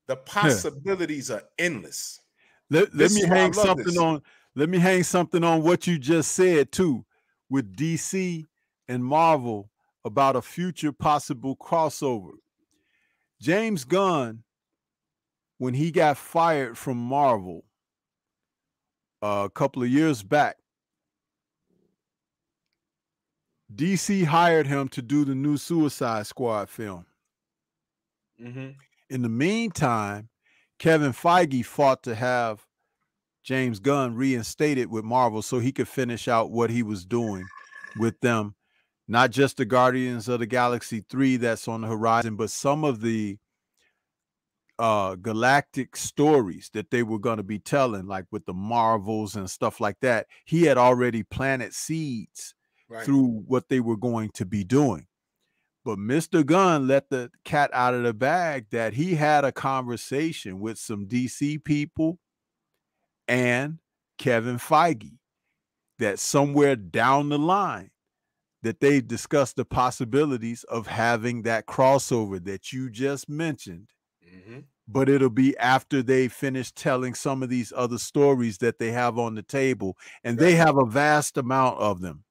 The possibilities are endless. Let, let me hang something this. on let me hang something on what you just said too with DC and Marvel about a future possible crossover. James Gunn, when he got fired from Marvel uh, a couple of years back, DC hired him to do the new Suicide Squad film. Mm-hmm. In the meantime, Kevin Feige fought to have James Gunn reinstated with Marvel so he could finish out what he was doing with them. Not just the Guardians of the Galaxy 3 that's on the horizon, but some of the uh galactic stories that they were going to be telling like with the marvels and stuff like that he had already planted seeds right. through what they were going to be doing but Mr. Gunn let the cat out of the bag that he had a conversation with some DC people and Kevin Feige that somewhere down the line that they discussed the possibilities of having that crossover that you just mentioned. Mm-hmm. But it'll be after they finish telling some of these other stories that they have on the table, and right. they have a vast amount of them.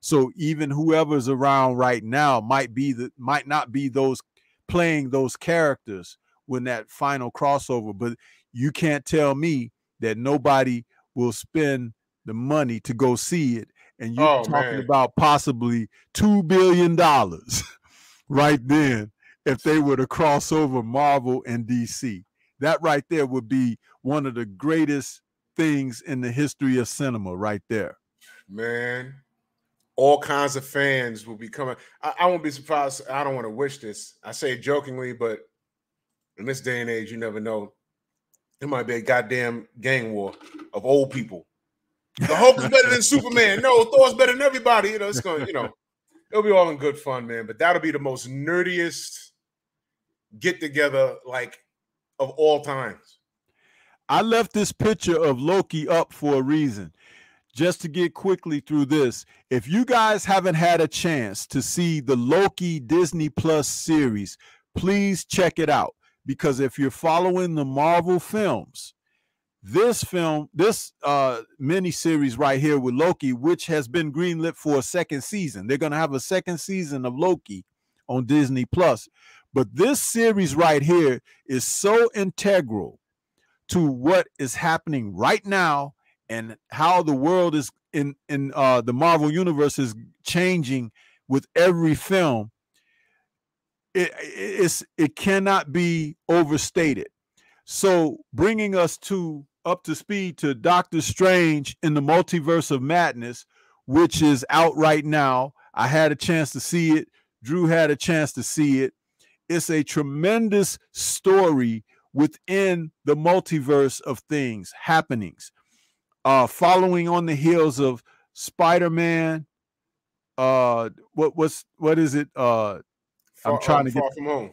So even whoever's around right now might be the might not be those playing those characters when that final crossover, but you can't tell me that nobody will spend the money to go see it. And you're oh, talking man. about possibly two billion dollars *laughs* right then if they were to cross over Marvel and DC. That right there would be one of the greatest things in the history of cinema, right there. Man, all kinds of fans will be coming. I, I won't be surprised. I don't want to wish this. I say it jokingly, but in this day and age, you never know. It might be a goddamn gang war of old people. The Hulk is better than Superman. No, Thor's better than everybody. You know, it's going, you know, it'll be all in good fun, man. But that'll be the most nerdiest get together like of all times. I left this picture of Loki up for a reason. just to get quickly through this, if you guys haven't had a chance to see the Loki Disney Plus series, please check it out. Because if you're following the Marvel films, this film, this uh mini series right here with Loki, which has been greenlit for a second season, they're gonna have a second season of Loki on Disney Plus. But this series right here is so integral to what is happening right now and how the world is in in uh, the Marvel universe is changing with every film. It it's it cannot be overstated. So bringing us to up to speed to Doctor Strange in the Multiverse of Madness, which is out right now. I had a chance to see it. Drew had a chance to see it. It's a tremendous story within the multiverse of things, happenings uh, following on the heels of Spider-Man. Uh, what what's what is it? Uh, Far, I'm trying uh, to far get from home.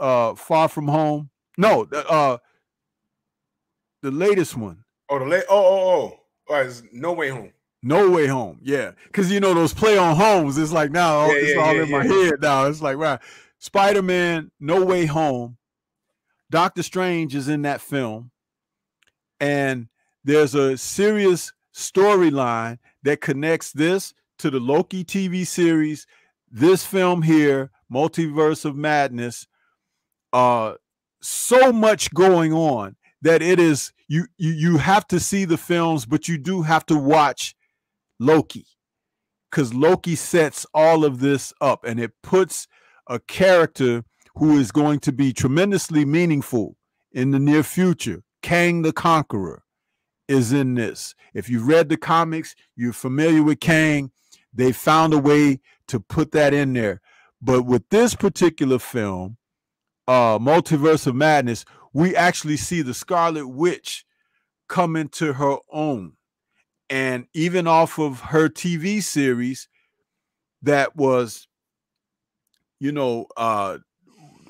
uh, Far From Home. No, the, uh, the latest one, Oh, the late. Oh, oh, oh. All right, it's no way home. No Way Home. Yeah, because you know those play on homes. It's like now Yeah, it's yeah, all yeah, in my head now. It's like right, Spider-Man, No Way Home. Doctor Strange is in that film, and there's a serious storyline that connects this to the Loki TV series, this film here, Multiverse of Madness. Uh, so much going on that it is you you you have to see the films, but you do have to watch Loki because Loki sets all of this up and it puts a character who is going to be tremendously meaningful in the near future. Kang the Conqueror is in this. If you've read the comics, you're familiar with Kang. They found a way to put that in there. But with this particular film, uh, Multiverse of Madness, we actually see the Scarlet Witch come into her own. And even off of her TV series that was, you know, uh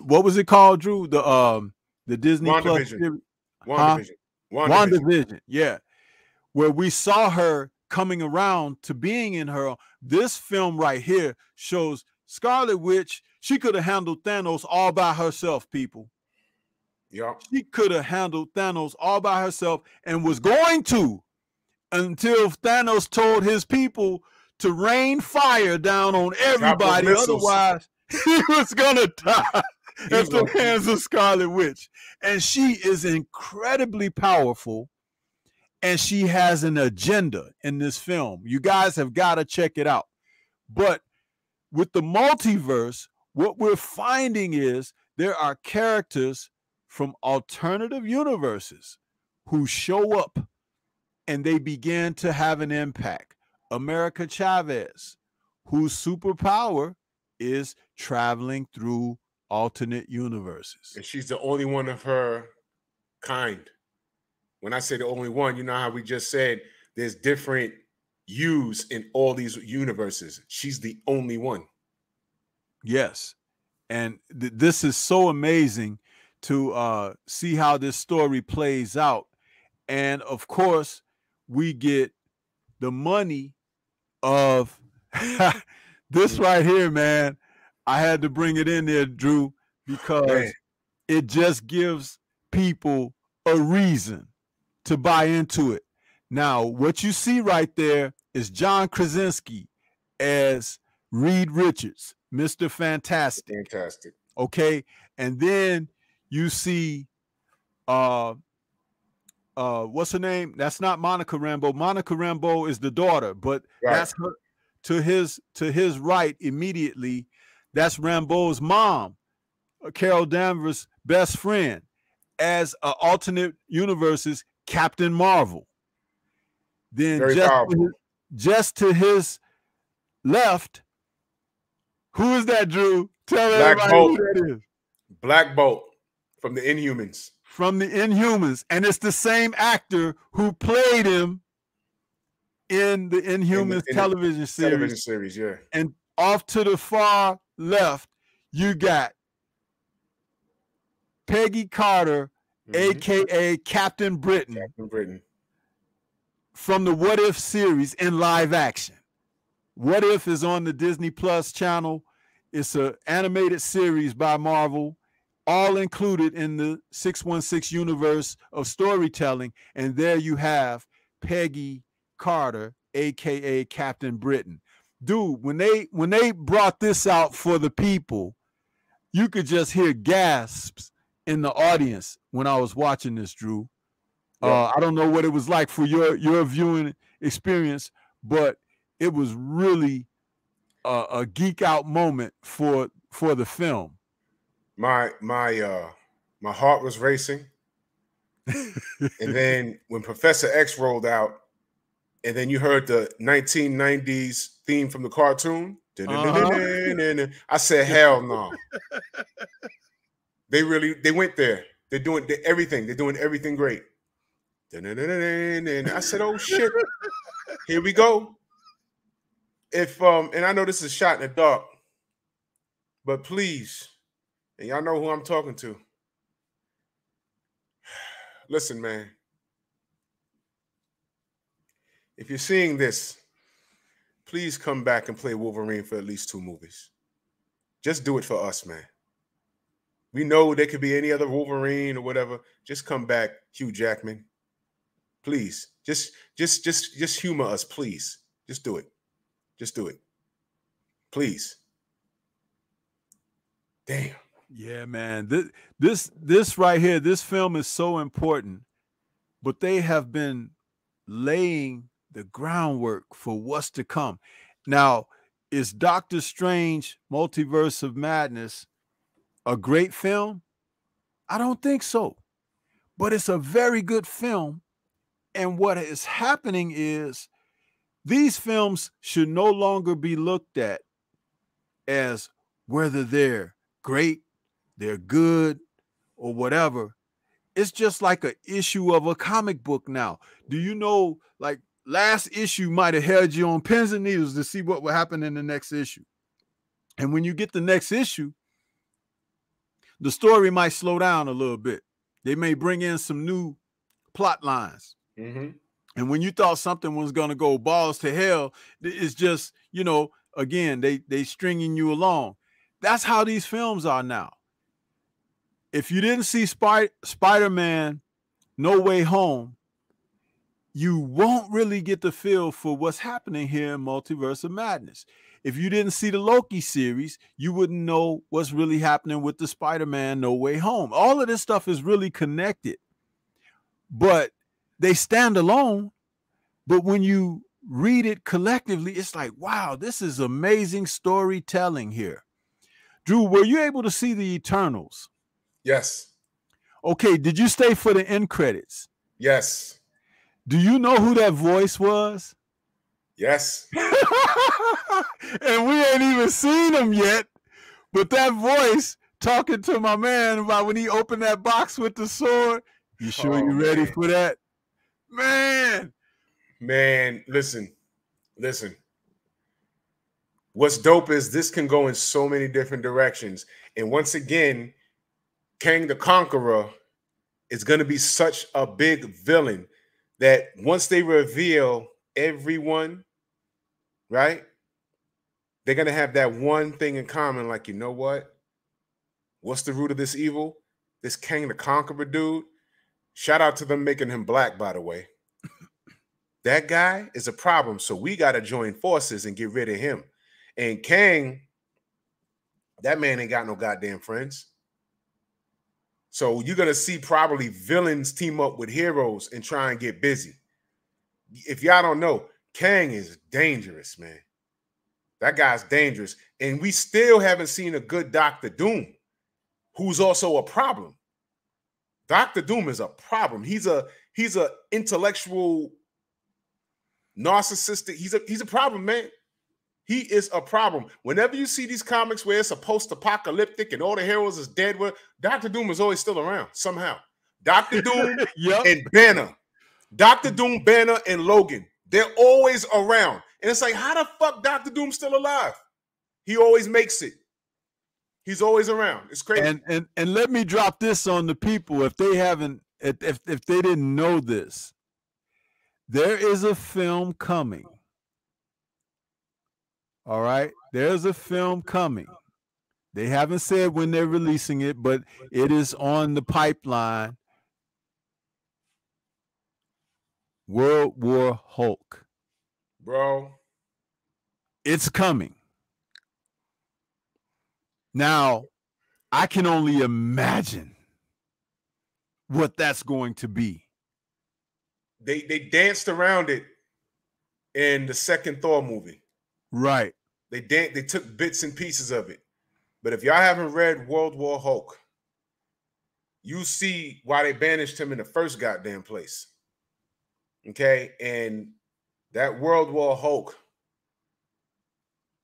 what was it called, Drew? The um the Disney Plus series? WandaVision. WandaVision. WandaVision, yeah. Where we saw her coming around to being in her. This film right here shows Scarlet Witch. She could have handled Thanos all by herself, people. Yeah. She could have handled Thanos all by herself and was going to until Thanos told his people to rain fire down on everybody. Otherwise, *laughs* he was gonna die at the hands of Scarlet Witch. And she is incredibly powerful. And she has an agenda in this film. You guys have got to check it out. But with the multiverse, what we're finding is there are characters from alternative universes who show up and they begin to have an impact. America Chavez, whose superpower is traveling through alternate universes. And she's the only one of her kind. When I say the only one, you know how we just said there's different yous in all these universes. She's the only one. Yes. And th- this is so amazing to uh, see how this story plays out. And of course, we get the money of *laughs* this right here, man. I had to bring it in there, Drew, because Man. it just gives people a reason to buy into it. Now, what you see right there is John Krasinski as Reed Richards, Mr. Fantastic. Fantastic. Okay. And then you see uh uh what's her name? That's not Monica Rambeau. Monica Rambeau is the daughter, but Right. that's her to his to his right immediately. That's Rambeau's mom, uh, Carol Danvers' best friend, as a alternate universes Captain Marvel. Then Very just to, his, just to his left, who is that, Drew? Tell Black everybody Bolt. who that is Black Bolt from the Inhumans. from the Inhumans, and it's the same actor who played him in the Inhumans in the television series. Television series, yeah. And off to the far left, you got Peggy Carter, Mhm. aka Captain Britain, Captain Britain. From the What If series in live action. What If is on the Disney Plus channel. It's an animated series by Marvel, all included in the 616 universe of storytelling. And there you have Peggy Carter, aka Captain Britain. Dude, when they when they brought this out for the people, you could just hear gasps in the audience when I was watching this, Drew. Yeah. Uh, I don't know what it was like for your your viewing experience, but it was really a, a geek out moment for for the film. My my uh my heart was racing. *laughs* and then when Professor X rolled out, and then you heard the 1990s theme from the cartoon. Uh-huh. I said, hell no. *laughs* they really they went there. They're doing everything. They're doing everything great. And I said, oh shit. Here we go if um and I know this is shot in the dark, but please, and y'all know who I'm talking to. *sighs* Listen, man. If you're seeing this, please come back and play Wolverine for at least two movies. Just do it for us, man. We know there could be any other Wolverine or whatever. Just come back, Hugh Jackman. Please. Just just just just humor us, please. Just do it. Just do it. Please. Damn. Yeah, man. This this this right here, this film is so important, but they have been laying the groundwork for what's to come. Now, is Doctor Strange Multiverse of Madness a great film? I don't think so. But it's a very good film. And what is happening is these films should no longer be looked at as whether they're great, they're good, or whatever. It's just like an issue of a comic book now. Do you know, like last issue might have held you on pins and needles to see what will happen in the next issue. And when you get the next issue, the story might slow down a little bit. They may bring in some new plot lines. Mm-hmm. And when you thought something was going to go balls to hell, it's just, you know, again, they they stringing you along. That's how these films are now. If you didn't see Spy- Spider-Man No Way Home, you won't really get the feel for what's happening here in Multiverse of Madness. If you didn't see the Loki series, you wouldn't know what's really happening with the Spider-Man No Way Home. All of this stuff is really connected. But they stand alone, but when you read it collectively, it's like, wow, this is amazing storytelling here. Drew, were you able to see the Eternals? Yes. Okay, did you stay for the end credits? Yes. Do you know who that voice was? Yes. *laughs* and we ain't even seen him yet, but that voice talking to my man about when he opened that box with the sword. You sure oh, you ready man. for that? Man. Man, listen, listen. What's dope is this can go in so many different directions. And once again, Kang the Conqueror is going to be such a big villain that once they reveal everyone, right? They're going to have that one thing in common like, you know what? What's the root of this evil? This Kang the Conqueror dude Shout out to them making him black, by the way. that guy is a problem. So we got to join forces and get rid of him. And Kang, that man ain't got no goddamn friends. So you're going to see probably villains team up with heroes and try and get busy. If y'all don't know, Kang is dangerous, man. That guy's dangerous. And we still haven't seen a good Doctor Doom, who's also a problem. Doctor Doom is a problem. He's a he's a intellectual narcissistic. He's a he's a problem, man. He is a problem. Whenever you see these comics where it's a post-apocalyptic and all the heroes is dead, well, Doctor Doom is always still around somehow. Doctor *laughs* Doom yep. and Banner, Doctor Doom, Banner, and Logan, they're always around. And it's like, how the fuck Doctor Doom still alive? He always makes it. He's always around. It's crazy. And and and let me drop this on the people if they haven't if if, if they didn't know this. there is a film coming. All right, there's a film coming. They haven't said when they're releasing it, but it is on the pipeline. World War Hulk. Bro, it's coming. Now, I can only imagine what that's going to be. They they danced around it in the second Thor movie. Right. They dan- they took bits and pieces of it. But if y'all haven't read World War Hulk, you see why they banished him in the first goddamn place. Okay? And that World War Hulk,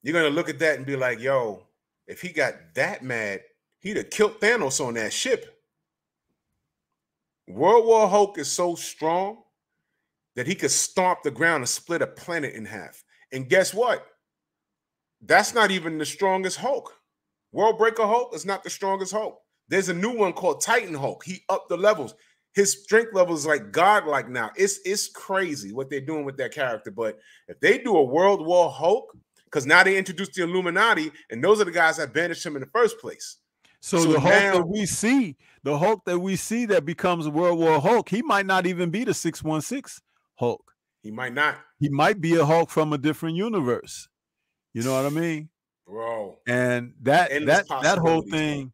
you're gonna look at that and be like, yo, if he got that mad, he'd have killed Thanos on that ship. World War Hulk is so strong that he could stomp the ground and split a planet in half. And guess what? That's not even the strongest Hulk. World Breaker Hulk is not the strongest Hulk. There's a new one called Titan Hulk. He upped the levels. His strength level is like godlike now. It's it's crazy what they're doing with that character. But if they do a World War Hulk, because now they introduced the Illuminati, and those are the guys that banished him in the first place. So, so the Hulk now, that we see, the Hulk that we see that becomes a World War Hulk, he might not even be the 616 Hulk. He might not. He might be a Hulk from a different universe. You know what I mean? Bro. And that that that whole thing,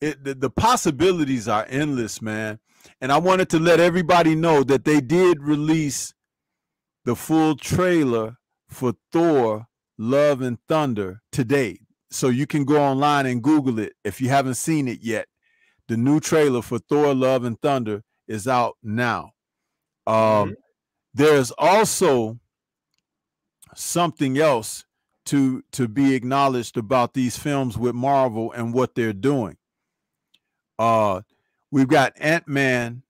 it the, the possibilities are endless, man. And I wanted to let everybody know that they did release the full trailer for Thor Love and Thunder today. So you can go online and Google it if you haven't seen it yet. The new trailer for Thor Love and Thunder is out now. Um, mm-hmm. There's also something else to to be acknowledged about these films with Marvel and what they're doing. Uh, we've got Ant Man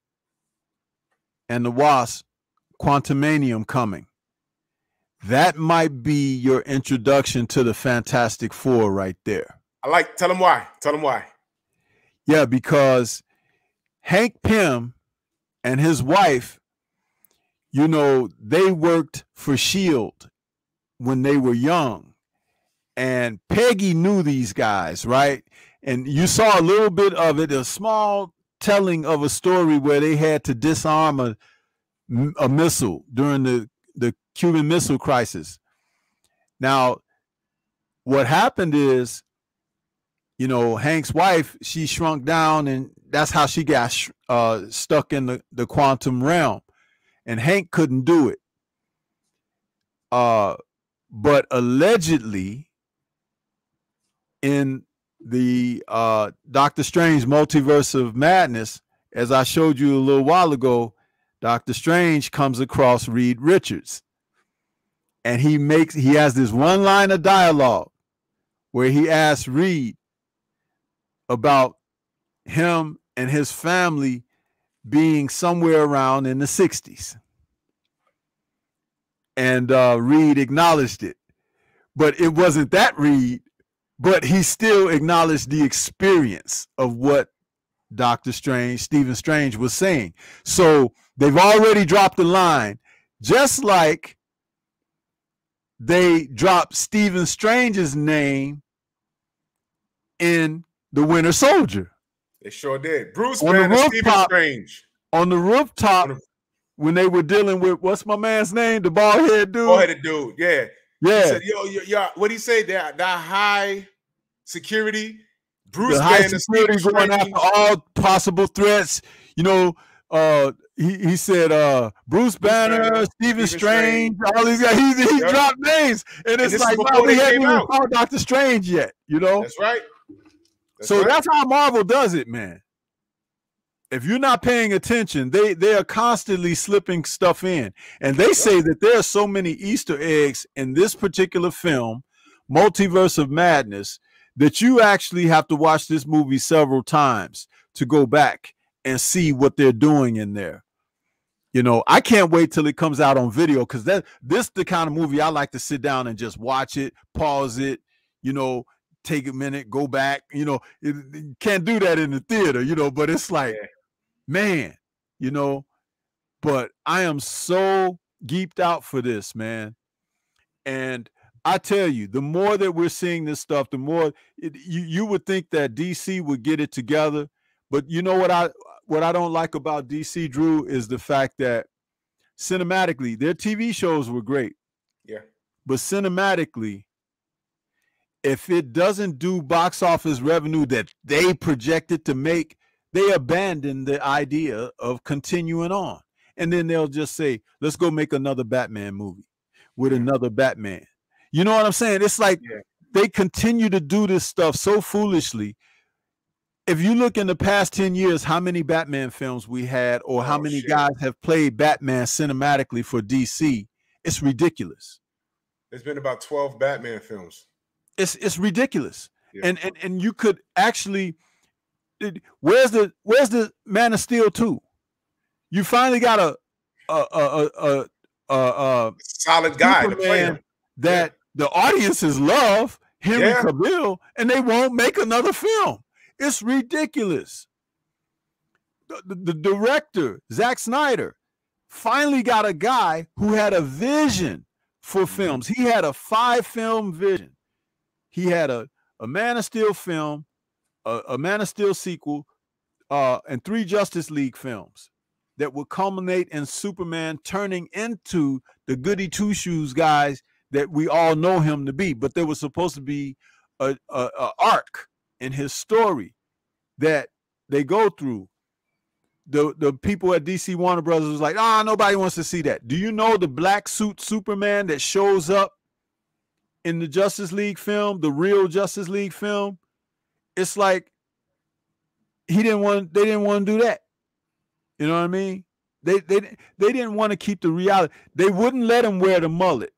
and the Wasp, Quantumanium coming that might be your introduction to the Fantastic Four right there. I like. Tell them why. Tell them why. Yeah, because Hank Pym and his wife, you know, they worked for Shield when they were young, and Peggy knew these guys, right? And you saw a little bit of it, a small telling of a story where they had to disarm a, a missile during the the Cuban Missile Crisis. Now, what happened is, you know, Hank's wife, she shrunk down, and that's how she got uh, stuck in the, the quantum realm. And Hank couldn't do it. Uh, but allegedly, in the uh, Doctor Strange Multiverse of Madness, as I showed you a little while ago, Doctor Strange comes across Reed Richards and he makes he has this one line of dialogue where he asks Reed about him and his family being somewhere around in the 60s. And uh, Reed acknowledged it. But it wasn't that Reed, but he still acknowledged the experience of what Doctor Strange, Stephen Strange was saying. So they've already dropped the line, just like they dropped Stephen Strange's name in The Winter Soldier. They sure did. Bruce on Banner, the rooftop, Stephen Strange. On the rooftop, on the, when they were dealing with what's my man's name? The bald head dude. Bald headed dude, yeah. Yeah. He said, yo, yo, yo, what he say? That that high security. Bruce the high Banner, security Stephen going Strange. after all possible threats. You know, uh he, he said uh Bruce Banner, Stephen Strange, Strange, all these guys. He, he yep. dropped names, and it's and like wow, we haven't even called Doctor Strange yet. You know, that's right. That's so right. that's how Marvel does it, man. If you're not paying attention, they they are constantly slipping stuff in, and they say that there are so many Easter eggs in this particular film, Multiverse of Madness, that you actually have to watch this movie several times to go back and see what they're doing in there. You know, I can't wait till it comes out on video because that this the kind of movie I like to sit down and just watch it, pause it, you know, take a minute, go back. You know, it, it can't do that in the theater, you know, but it's like, man, you know, but I am so geeked out for this, man. And I tell you, the more that we're seeing this stuff, the more it, you you would think that DC would get it together. But you know what I what I don't like about DC Drew is the fact that cinematically their TV shows were great. Yeah. But cinematically, if it doesn't do box office revenue that they projected to make, they abandon the idea of continuing on. And then they'll just say, let's go make another Batman movie with another Batman. You know what I'm saying? It's like yeah. they continue to do this stuff so foolishly. If you look in the past 10 years, how many Batman films we had, or how oh, many shit. guys have played Batman cinematically for DC, it's ridiculous. There's been about 12 Batman films. It's it's ridiculous. Yeah. And, and and you could actually where's the where's the Man of Steel 2? You finally got a a a a, a, a solid guy that yeah. the audiences love Henry yeah. Cavill, and they won't make another film. It's ridiculous. The, the, the director, Zack Snyder, finally got a guy who had a vision for mm-hmm. films. He had a five film vision. He had a, a Man of Steel film, a, a Man of Steel sequel, uh, and three Justice League films that would culminate in Superman turning into the goody two shoes guys that we all know him to be. But there was supposed to be a, a, a arc in his story that they go through. The the people at DC Warner Brothers was like, ah, nobody wants to see that. Do you know the black suit Superman that shows up in the Justice League film, the real Justice League film? It's like he didn't want they didn't want to do that. You know what I mean? They they they didn't want to keep the reality. They wouldn't let him wear the mullet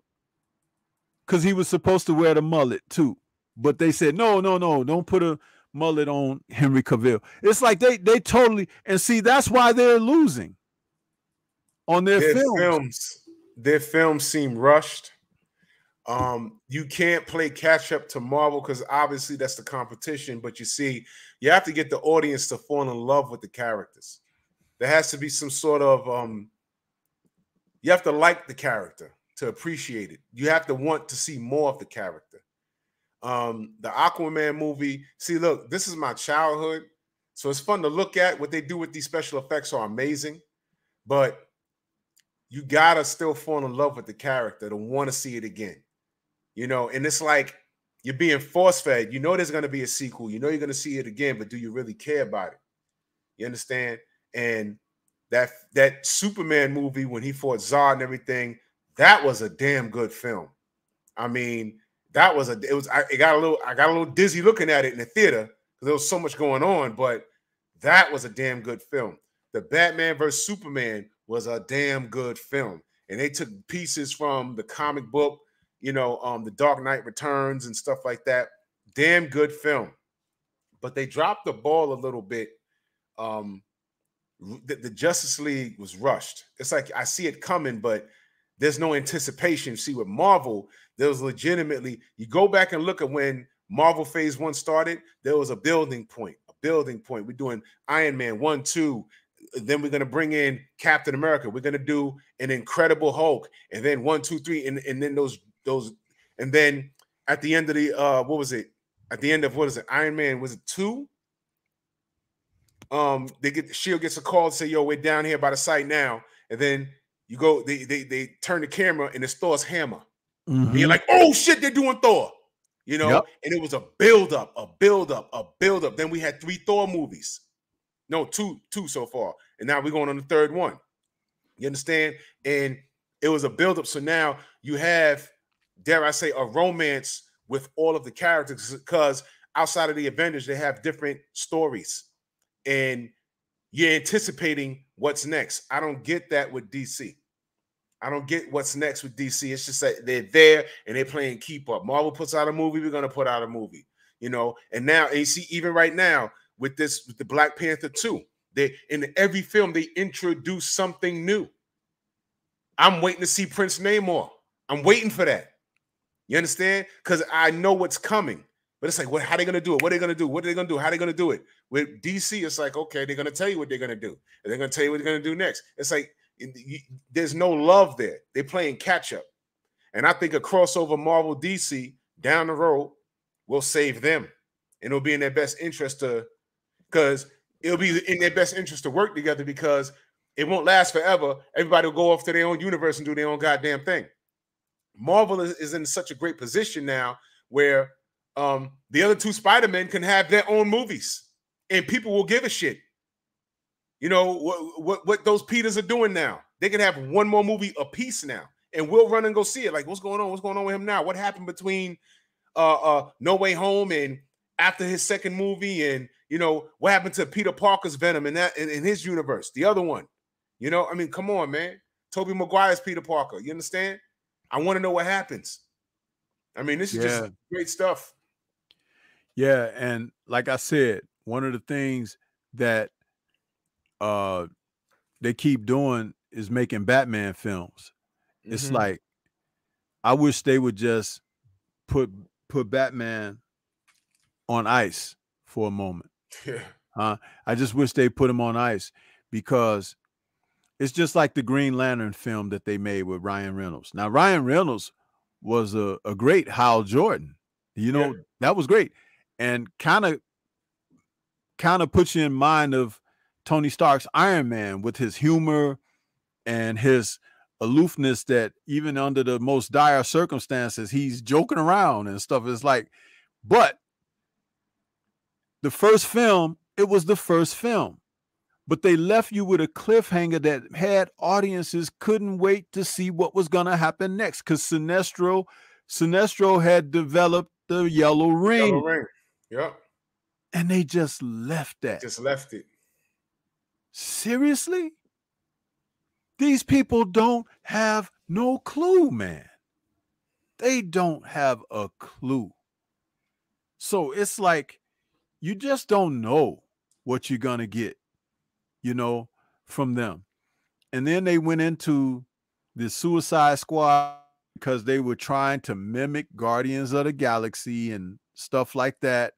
because he was supposed to wear the mullet too. But they said, no, no, no, don't put a mullet on Henry Cavill. It's like they they totally and see that's why they're losing on their, their films. films. Their films seem rushed. Um, you can't play catch up to Marvel because obviously that's the competition. But you see, you have to get the audience to fall in love with the characters. There has to be some sort of um, you have to like the character to appreciate it. You have to want to see more of the character. Um, the Aquaman movie. See, look, this is my childhood, so it's fun to look at. What they do with these special effects are amazing, but you gotta still fall in love with the character to want to see it again. You know, and it's like you're being force fed. You know, there's gonna be a sequel. You know, you're gonna see it again, but do you really care about it? You understand? And that that Superman movie when he fought Zod and everything that was a damn good film. I mean, that was a it was I it got a little I got a little dizzy looking at it in the theater because there was so much going on, but that was a damn good film. The Batman versus Superman was a damn good film, and they took pieces from the comic book, you know, um, the Dark Knight Returns and stuff like that. Damn good film, but they dropped the ball a little bit. Um, the, the Justice League was rushed. It's like I see it coming, but there's no anticipation. See, with Marvel, there was legitimately, you go back and look at when Marvel Phase One started, there was a building point, a building point. We're doing Iron Man one, two. Then we're gonna bring in Captain America. We're gonna do an Incredible Hulk, and then one, two, three, and, and then those those, and then at the end of the uh, what was it? At the end of what is it? Iron Man was it two? Um, they get Shield gets a call to say, "Yo, we're down here by the site now," and then you go, they they they turn the camera and it's Thor's hammer. Mm-hmm. And you're like, oh shit, they're doing Thor. You know, yep. and it was a build up, a build up, a build up. Then we had three Thor movies. No, two, two so far. And now we're going on the third one. You understand? And it was a build up. So now you have, dare I say, a romance with all of the characters because outside of the Avengers, they have different stories. And you're anticipating what's next. I don't get that with DC. I don't get what's next with DC. It's just that they're there and they're playing keep up. Marvel puts out a movie, we're gonna put out a movie, you know. And now, and you see, even right now with this, with the Black Panther 2, they in every film they introduce something new. I'm waiting to see Prince Namor. I'm waiting for that. You understand? Because I know what's coming. But it's like, what? How they gonna do it? What are they gonna do? What are they gonna do? How are they gonna do it? With DC, it's like, okay, they're gonna tell you what they're gonna do, and they're gonna tell you what they're gonna do next. It's like there's no love there. They're playing catch up. And I think a crossover Marvel DC down the road will save them. And it'll be in their best interest to, because it'll be in their best interest to work together because it won't last forever. Everybody will go off to their own universe and do their own goddamn thing. Marvel is, is in such a great position now where um, the other two Spider-Men can have their own movies and people will give a shit. You know what, what what those Peters are doing now. They can have one more movie a piece now, and we'll run and go see it. Like, what's going on? What's going on with him now? What happened between uh uh No Way Home and after his second movie, and you know what happened to Peter Parker's Venom in that in, in his universe, the other one. You know, I mean, come on, man. Tobey Maguire's Peter Parker. You understand? I want to know what happens. I mean, this is yeah. just great stuff. Yeah, and like I said, one of the things that uh they keep doing is making Batman films. Mm-hmm. It's like I wish they would just put put Batman on ice for a moment. Yeah. *laughs* Huh? I just wish they put him on ice because it's just like the Green Lantern film that they made with Ryan Reynolds. Now, Ryan Reynolds was a, a great Hal Jordan. You know, yeah. that was great. And kind of kind of puts you in mind of Tony Stark's Iron Man with his humor and his aloofness that even under the most dire circumstances, he's joking around and stuff. It's like, but the first film, it was the first film but they left you with a cliffhanger that had audiences couldn't wait to see what was going to happen next because Sinestro, Sinestro had developed the yellow ring. Yellow ring. Yep. And they just left that. Just left it. Seriously? These people don't have no clue, man. They don't have a clue. So it's like you just don't know what you're going to get you know, from them. And then they went into the Suicide Squad because they were trying to mimic Guardians of the Galaxy and stuff like that.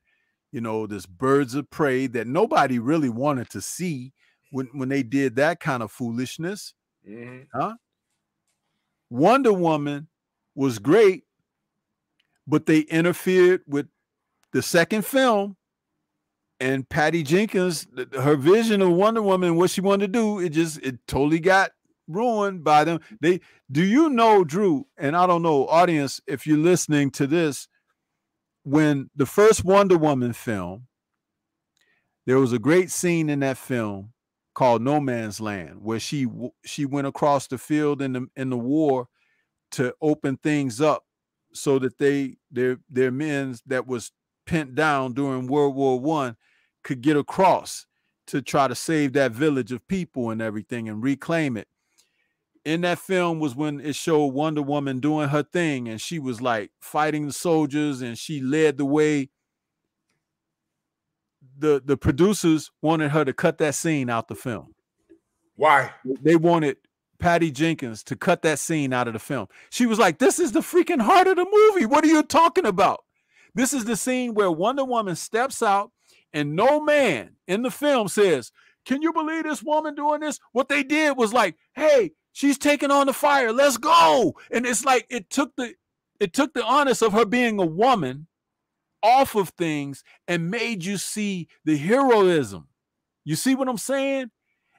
You know, this birds of prey that nobody really wanted to see when, when they did that kind of foolishness. Mm-hmm. Huh? Wonder Woman was great, but they interfered with the second film and Patty Jenkins, her vision of Wonder Woman, what she wanted to do, it just it totally got ruined by them. They do you know, Drew, and I don't know, audience, if you're listening to this, when the first Wonder Woman film, there was a great scene in that film called No Man's Land, where she she went across the field in the in the war to open things up so that they their their men that was pent down during World War One could get across to try to save that village of people and everything and reclaim it. In that film was when it showed Wonder Woman doing her thing and she was like fighting the soldiers and she led the way. The the producers wanted her to cut that scene out the film. Why? They wanted Patty Jenkins to cut that scene out of the film. She was like, This is the freaking heart of the movie. What are you talking about? This is the scene where Wonder Woman steps out and no man in the film says, Can you believe this woman doing this? What they did was like, Hey, she's taking on the fire. Let's go. And it's like it took the it took the honest of her being a woman off of things and made you see the heroism. You see what I'm saying?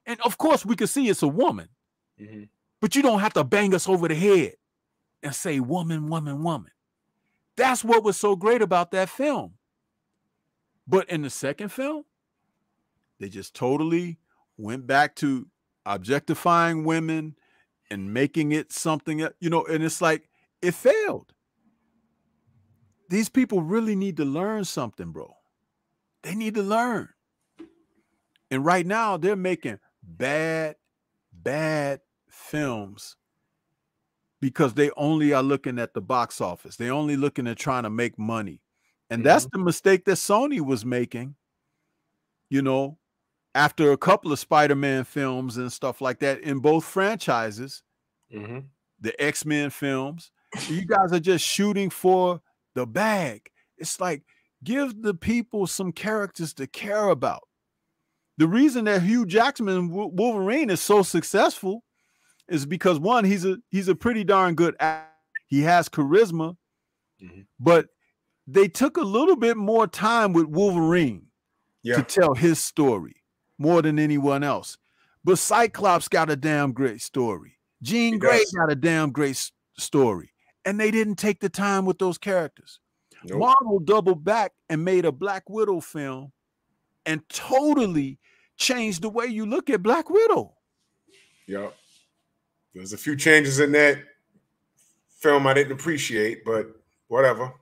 And of course, we can see it's a woman, mm-hmm. but you don't have to bang us over the head and say, woman, woman, woman. That's what was so great about that film. But in the second film, they just totally went back to objectifying women and making it something, you know, and it's like it failed. These people really need to learn something, bro. They need to learn. And right now, they're making bad, bad films because they only are looking at the box office. They only looking at trying to make money. And mm-hmm. that's the mistake that Sony was making, you know, after a couple of Spider Man films and stuff like that in both franchises, mm-hmm. the X Men films. you guys are just shooting for the bag. It's like, give the people some characters to care about. The reason that Hugh Jackman Wolverine is so successful is because one, he's a he's a pretty darn good actor. He has charisma, mm-hmm. but they took a little bit more time with Wolverine yeah. to tell his story more than anyone else. But Cyclops got a damn great story. Jean Grey got a damn great story. And they didn't take the time with those characters. Nope. Marvel doubled back and made a Black Widow film and totally changed the way you look at Black Widow. Yep. There's a few changes in that film I didn't appreciate, but whatever.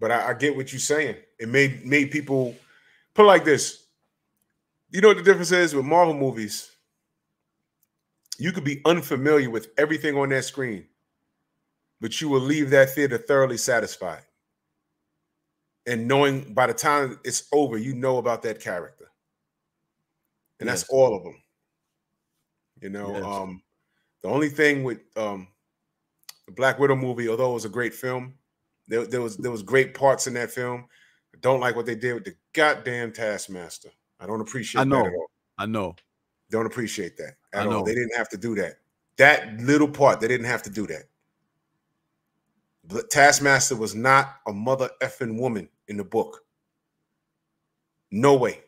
But I, I get what you're saying. It made made people put like this. You know what the difference is with Marvel movies? You could be unfamiliar with everything on that screen, but you will leave that theater thoroughly satisfied. And knowing by the time it's over, you know about that character. And yes. that's all of them. You know, yes. um, the only thing with um, the Black Widow movie, although it was a great film, there, there was there was great parts in that film. I don't like what they did with the goddamn Taskmaster. I don't appreciate I know. that at all. I know. Don't appreciate that at all. They didn't have to do that. That little part, they didn't have to do that. But Taskmaster was not a mother effing woman in the book. No way.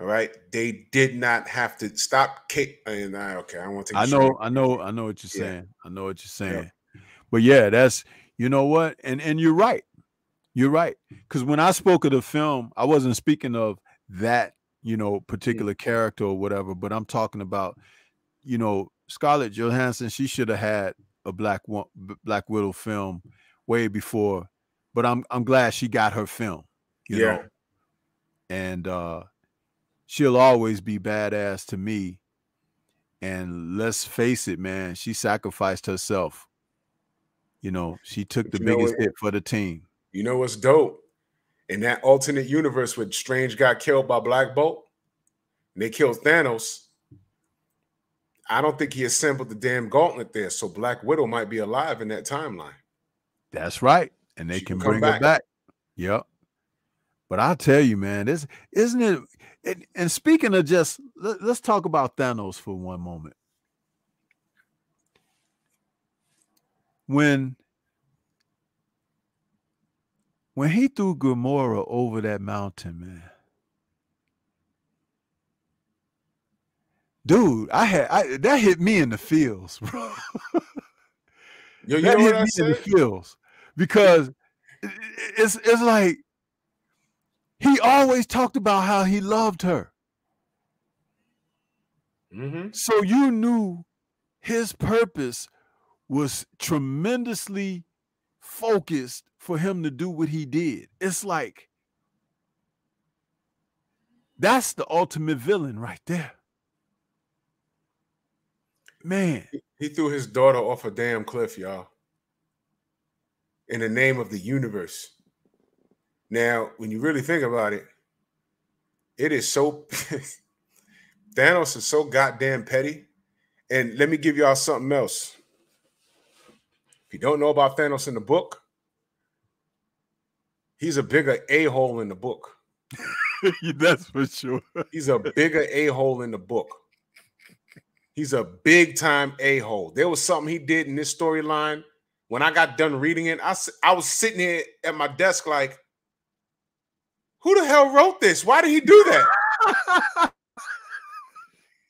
All right. They did not have to stop Kate. And I okay, I want to I know, I know, I know what you're saying. Yeah. I know what you're saying. Yeah. But yeah, that's you know what? And and you're right. You're right. Because when I spoke of the film, I wasn't speaking of that, you know, particular yeah. character or whatever, but I'm talking about, you know, Scarlett Johansson, she should have had a black one black widow film way before, but I'm I'm glad she got her film, you yeah. know. And uh she'll always be badass to me. And let's face it, man, she sacrificed herself you know, she took the biggest hit for the team. You know what's dope? In that alternate universe where Strange got killed by Black Bolt, and they killed Thanos. I don't think he assembled the damn gauntlet there. So Black Widow might be alive in that timeline. That's right. And they can, can bring back. her back. Yep. But I'll tell you, man, this isn't it, it and speaking of just let, let's talk about Thanos for one moment. when when he threw Gamora over that mountain, man. Dude, I had I, that hit me in the feels, *laughs* bro. Yo, that hit me said? in the feels because it's it's like he always talked about how he loved her. Mm-hmm. So you knew his purpose was tremendously focused for him to do what he did. It's like that's the ultimate villain right there. Man. He threw his daughter off a damn cliff, y'all. In the name of the universe. Now, when you really think about it, it is so *laughs* Thanos is so goddamn petty. And let me give y'all something else. If you don't know about Thanos in the book, he's a bigger a hole in the book. *laughs* That's for sure. He's a bigger a hole in the book. He's a big time a hole. There was something he did in this storyline. When I got done reading it, I, I was sitting here at my desk like, who the hell wrote this? Why did he do that? *laughs*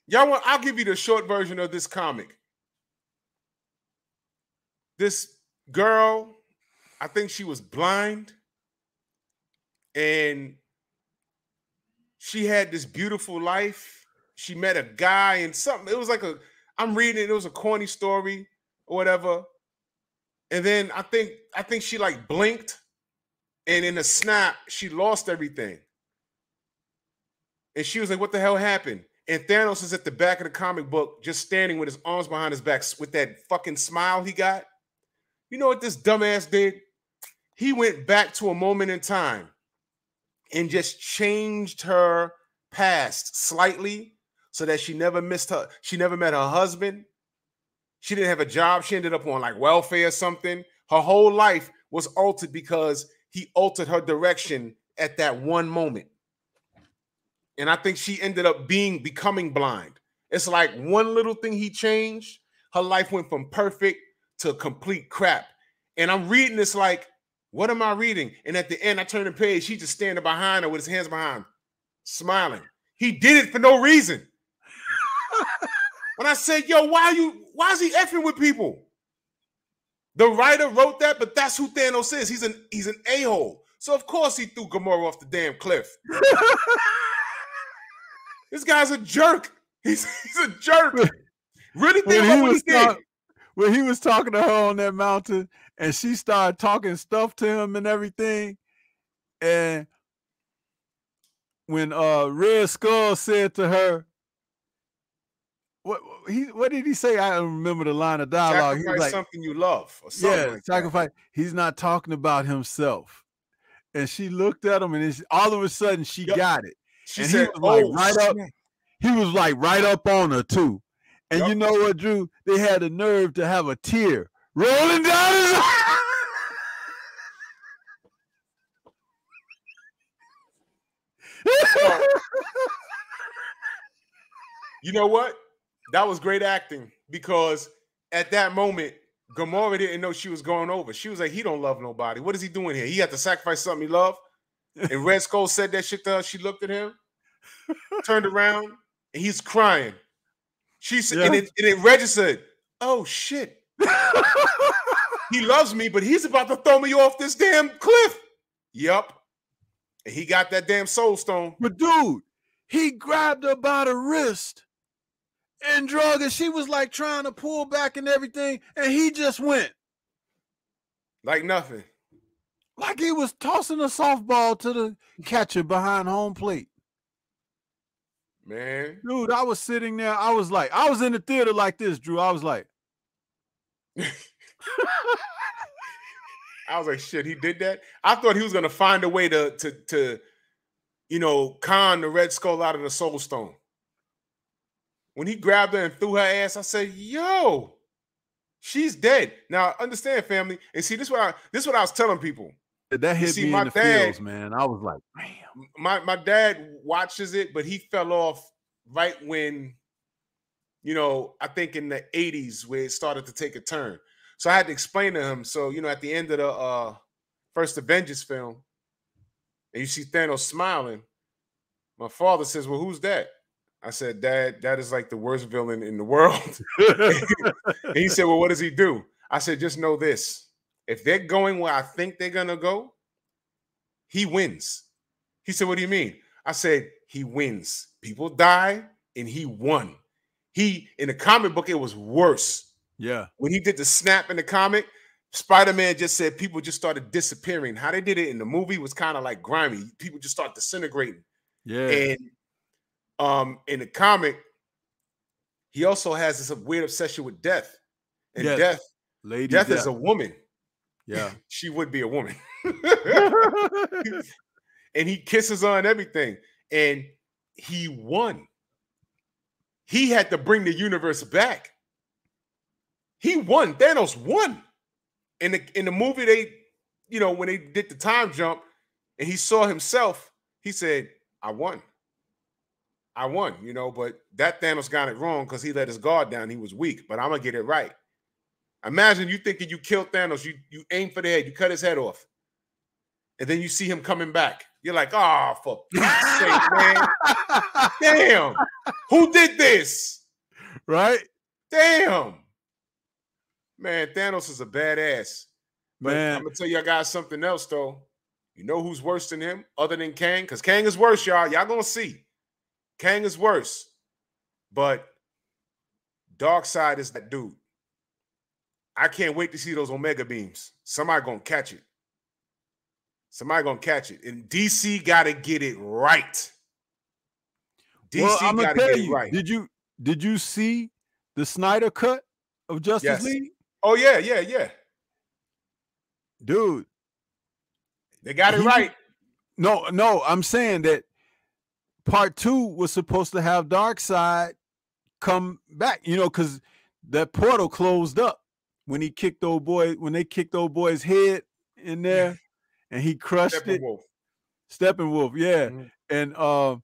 Y'all want, I'll give you the short version of this comic this girl, I think she was blind, and she had this beautiful life. She met a guy and something. It was like a, I'm reading it, it was a corny story or whatever. And then I think I think she like blinked, and in a snap, she lost everything. And she was like, What the hell happened? And Thanos is at the back of the comic book, just standing with his arms behind his back with that fucking smile he got. You know what this dumbass did? He went back to a moment in time and just changed her past slightly so that she never missed her, she never met her husband. She didn't have a job. She ended up on like welfare or something. Her whole life was altered because he altered her direction at that one moment. And I think she ended up being becoming blind. It's like one little thing he changed, her life went from perfect to complete crap. And I'm reading this like, what am I reading? And at the end, I turn the page, he's just standing behind her with his hands behind, smiling. He did it for no reason. when I said, yo, why you why is he effing with people? The writer wrote that, but that's who Thanos is. He's an he's an a-hole. So of course he threw Gamora off the damn cliff. *laughs* this guy's a jerk. He's he's a jerk. Really think what he did. Talk, when he was talking to her on that mountain and she started talking stuff to him and everything. And when uh Red Skull said to her, what he what did he say? I don't remember the line of dialogue. Sacrifice like, something you love. yeah, like sacrifice. That. He's not talking about himself. And she looked at him, and all of a sudden she yep. got it. She and said, he was oh, right shit. up. He was like right up on her too. And yep. you know what, Drew? They had the nerve to have a tear rolling down his *laughs* you know what? That was great acting because at that moment, Gamora didn't know she was going over. She was like, he don't love nobody. What is he doing here? He had to sacrifice something he loved. And Red Skull said that shit to her. She looked at him, turned around, and he's crying. She said, yeah. and, it, and it registered, oh shit. *laughs* he loves me, but he's about to throw me off this damn cliff. Yup. And he got that damn soul stone. But dude, he grabbed her by the wrist and drug her. She was like trying to pull back and everything, and he just went. Like nothing. Like he was tossing a softball to the catcher behind home plate. Man. Dude, I was sitting there. I was like, I was in the theater like this, Drew. I was like, I was like, shit, he did that. I thought he was gonna find a way to to to you know con the Red Skull out of the Soul Stone. When he grabbed her and threw her ass, I said, yo, she's dead. Now understand, family, and see this what I this what I was telling people. That hit see, me my in the dad, feels, man. I was like, damn. My my dad watches it, but he fell off right when, you know, I think in the 80s where it started to take a turn. So I had to explain to him. So, you know, at the end of the uh first Avengers film, and you see Thanos smiling, my father says, Well, who's that? I said, Dad, that is like the worst villain in the world. *laughs* and he said, Well, what does he do? I said, just know this. If they're going where I think they're gonna go, he wins. He said, What do you mean? I said, He wins. People die and he won. He in the comic book, it was worse. Yeah. When he did the snap in the comic, Spider-Man just said people just started disappearing. How they did it in the movie was kind of like grimy. People just start disintegrating. Yeah. And um in the comic, he also has this weird obsession with death. And yes. death, Lady death, death is a woman. Yeah. *laughs* she would be a woman. *laughs* *laughs* and he kisses on everything. And he won. He had to bring the universe back. He won. Thanos won. In the in the movie, they, you know, when they did the time jump and he saw himself, he said, I won. I won, you know, but that Thanos got it wrong because he let his guard down. He was weak, but I'm gonna get it right. Imagine you thinking you killed Thanos, you you aim for the head, you cut his head off, and then you see him coming back. You're like, oh, for Pete's sake, man. Damn. Who did this? Right? Damn. Man, Thanos is a badass. But man, I'm gonna tell you guys something else though. You know who's worse than him other than Kang? Because Kang is worse, y'all. Y'all gonna see. Kang is worse. But Darkseid is that dude. I can't wait to see those Omega beams. Somebody gonna catch it. Somebody gonna catch it. And DC gotta get it right. DC well, gotta get you, it right. Did you did you see the Snyder cut of Justice yes. League? Oh yeah, yeah, yeah. Dude. They got it he, right. No, no, I'm saying that part two was supposed to have Darkseid come back, you know, because that portal closed up when he kicked old boy, when they kicked old boy's head in there and he crushed Steppenwolf. it. Steppenwolf, yeah. Mm-hmm. And uh,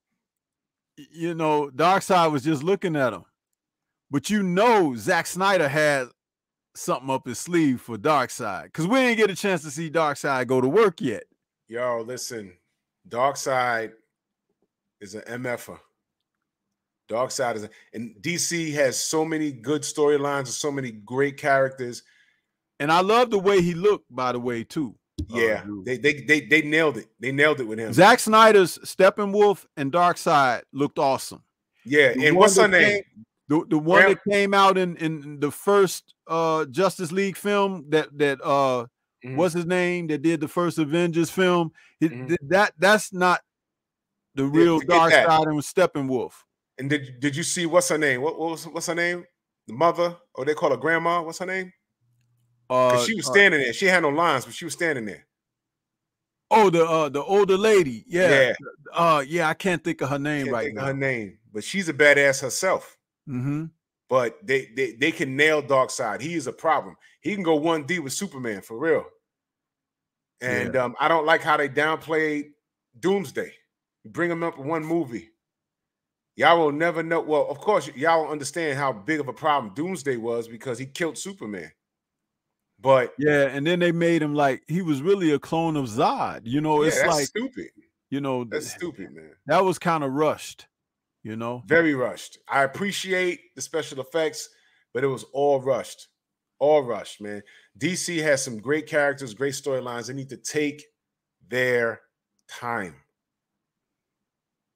you know, Darkseid was just looking at him but you know Zack Snyder had something up his sleeve for Darkseid because we didn't get a chance to see Darkseid go to work yet. Yo, listen, Darkseid is an MFer. Darkseid is, and DC has so many good storylines and so many great characters. And I love the way he looked, by the way, too. Yeah, uh, they, they they they nailed it. They nailed it with him. Zack Snyder's Steppenwolf and Darkseid looked awesome. Yeah, the and what's her name? Came, the, the one Ram- that came out in in the first uh Justice League film that that uh mm-hmm. what's his name that did the first Avengers film. mm-hmm. That that's not the real Dark that. Side and Steppenwolf. And did did you see what's her name? What, what was what's her name? The mother, or they call her grandma. What's her name? Uh, she was uh, standing uh, there. She had no lines, but she was standing there. Oh, the uh the older lady. Yeah. Yeah. Uh yeah, I can't think of her name right now. her name, but she's a badass herself. Mm-hmm. But they, they they can nail Darkseid. He is a problem. He can go 1D with Superman for real. And yeah. um, I don't like how they downplayed Doomsday. Bring him up in one movie. Y'all will never know. Well, of course, y'all will understand how big of a problem Doomsday was because he killed Superman. But yeah, and then they made him like he was really a clone of Zod. You know, yeah, it's like stupid. You know, that's stupid, man. That was kind of rushed. You know, very rushed. I appreciate the special effects, but it was all rushed, all rushed, man. DC has some great characters, great storylines. They need to take their time.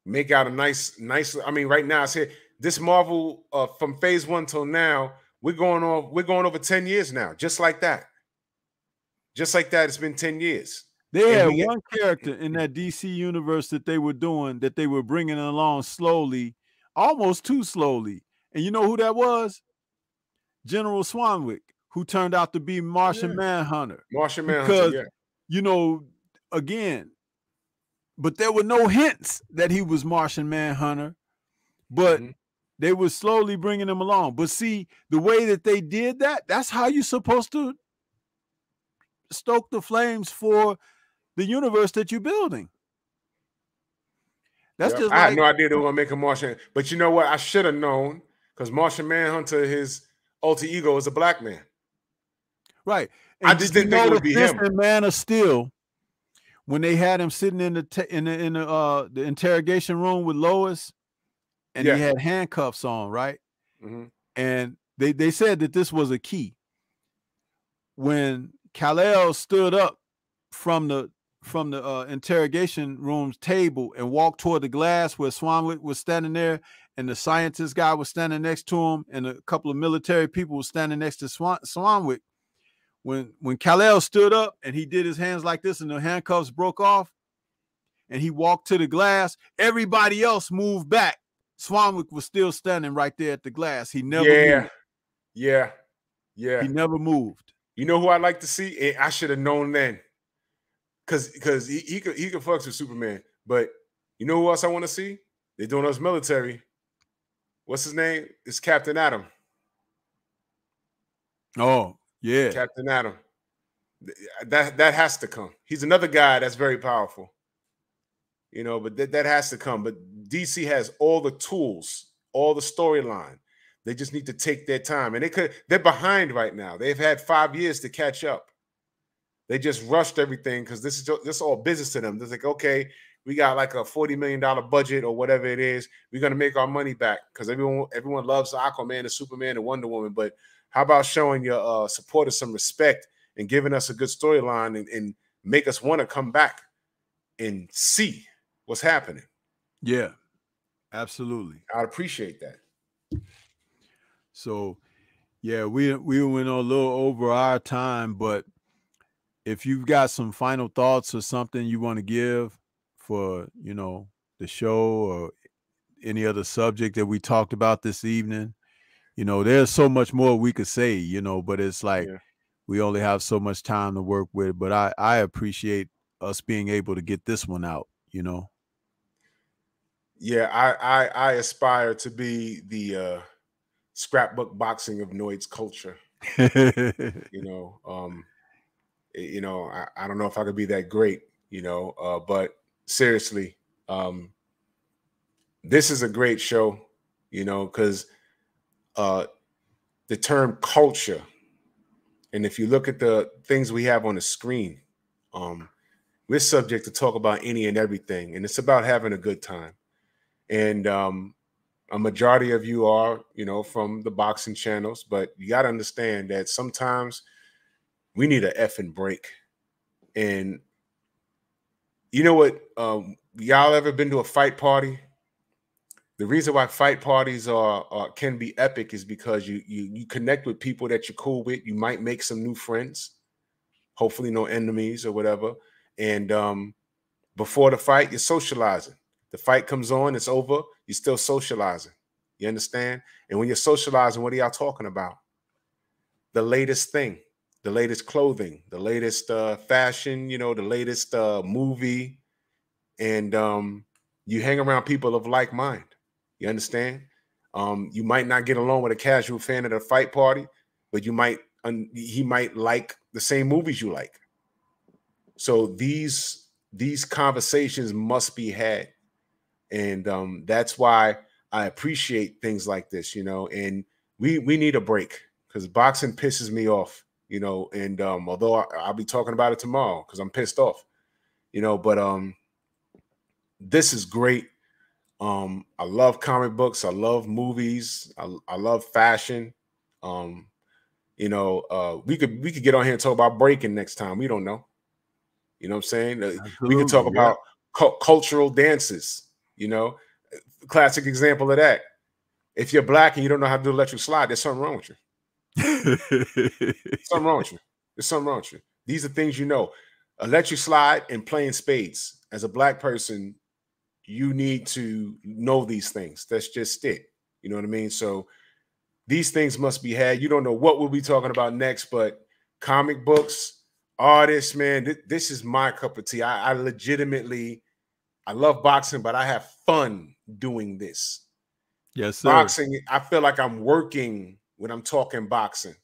Make out a nice, nice. I mean, right now, I say this Marvel uh, from Phase One till now we're going on, we're going over 10 years now, just like that. Just like that, it's been 10 years. They had one character in that DC universe that they were doing that they were bringing along slowly, almost too slowly. And you know who that was? General Swanwick, who turned out to be Martian yeah. Manhunter. Martian Manhunter, because, yeah. You know, again, but there were no hints that he was Martian Manhunter. But mm-hmm. They were slowly bringing him along. But see, the way that they did that, that's how you're supposed to stoke the flames for the universe that you're building. That's yep. just like, I had no idea they were gonna make a Martian, but you know what? I should have known because Martian Manhunter, his alter ego, is a black man. Right. And I just didn't think it would be him. Man of Steel, when they had him sitting in the in the in the uh the interrogation room with Lois, and yeah. he had handcuffs on, right? Mm-hmm. And they they said that this was a key. When Kal-El stood up from the from the uh, interrogation room's table and walked toward the glass where Swanwick was standing there, and the scientist guy was standing next to him, and a couple of military people were standing next to Swan- Swanwick. When when Kal-El stood up and he did his hands like this, and the handcuffs broke off, and he walked to the glass, everybody else moved back Swanwick was still standing right there at the glass. He never Yeah. Moved. Yeah. Yeah. He never moved. You know who I'd like to see? I should have known then. Cause because he, he could he could fuck with Superman. But you know who else I want to see? They're doing us military. What's his name? It's Captain Atom. Oh, yeah. Captain Atom. That that has to come. He's another guy that's very powerful you know, but that, that has to come. But DC has all the tools, all the storyline. They just need to take their time. And they could, they're behind right now. They've had five years to catch up. They just rushed everything because this is this is all business to them. They're like, okay, we got like a $40 million budget or whatever it is. We're gonna make our money back because everyone everyone loves Aquaman and Superman and Wonder Woman. But how about showing your uh, supporters some respect and giving us a good storyline and, and make us want to come back and see what's happening. Yeah, absolutely. I'd appreciate that. So, yeah, we we went a little over our time, but if you've got some final thoughts or something you want to give for you know the show or any other subject that we talked about this evening, you know, there's so much more we could say, you know, but it's like yeah. we only have so much time to work with. But I I appreciate us being able to get this one out, you know yeah, I, I I aspire to be the uh scrapbook boxing of Noid's culture. you *laughs* know, um, you know, I, I don't know if I could be that great, you know, uh, but seriously, um, this is a great show, you know, because uh, the term culture, and if you look at the things we have on the screen, um, we're subject to talk about any and everything, and it's about having a good time. And um, a majority of you are, you know, from the boxing channels, but you got to understand that sometimes we need a effing break. And you know what? Um, y'all ever been to a fight party? The reason why fight parties are, are can be epic is because you you you connect with people that you're cool with. You might make some new friends, hopefully no enemies or whatever. And um, before the fight, you're socializing. The fight comes on, it's over. You're still socializing. You understand? And when you're socializing, what are y'all talking about? The latest thing, the latest clothing, the latest uh, fashion, you know, the latest uh, movie. And um, you hang around people of like mind. You understand? Um, you might not get along with a casual fan at a fight party, but you might he might like the same movies you like. So these these conversations must be had, and um, that's why I appreciate things like this. You know, and we we need a break because boxing pisses me off. You know, and um, although I, I'll be talking about it tomorrow because I'm pissed off. You know, but um, this is great um, I love comic books. I love movies. I, I love fashion. Um, you know, uh, we could we could get on here and talk about breaking next time. We don't know. You know what I'm saying? Absolutely, uh, we could talk yeah. about cu- cultural dances. You know, classic example of that. If you're black and you don't know how to do electric slide, there's something wrong with you. something wrong with you. There's something wrong with you. These are things you know. Electric slide and playing spades. As a black person, you need to know these things. That's just it. You know what I mean? So these things must be had. You don't know what we'll be talking about next, but comic books, artists, man, th- this is my cup of tea. I, I legitimately, I love boxing, but I have fun doing this. Yes, sir. Boxing, I feel like I'm working when I'm talking boxing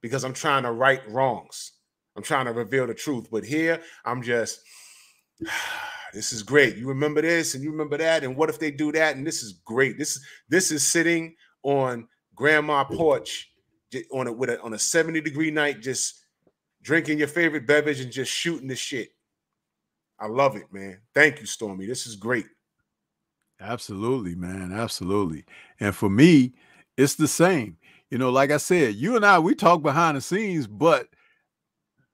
because I'm trying to right wrongs. I'm trying to reveal the truth. But here, I'm just *sighs* this is great. You remember this and you remember that, and what if they do that? And this is great. This is this is sitting on grandma porch on a with a on a 70 degree night, just drinking your favorite beverage and just shooting the shit. I love it, man. Thank you, Stormy. This is great. Absolutely, man. Absolutely. And for me, it's the same. You know, like I said, you and I, we talk behind the scenes, but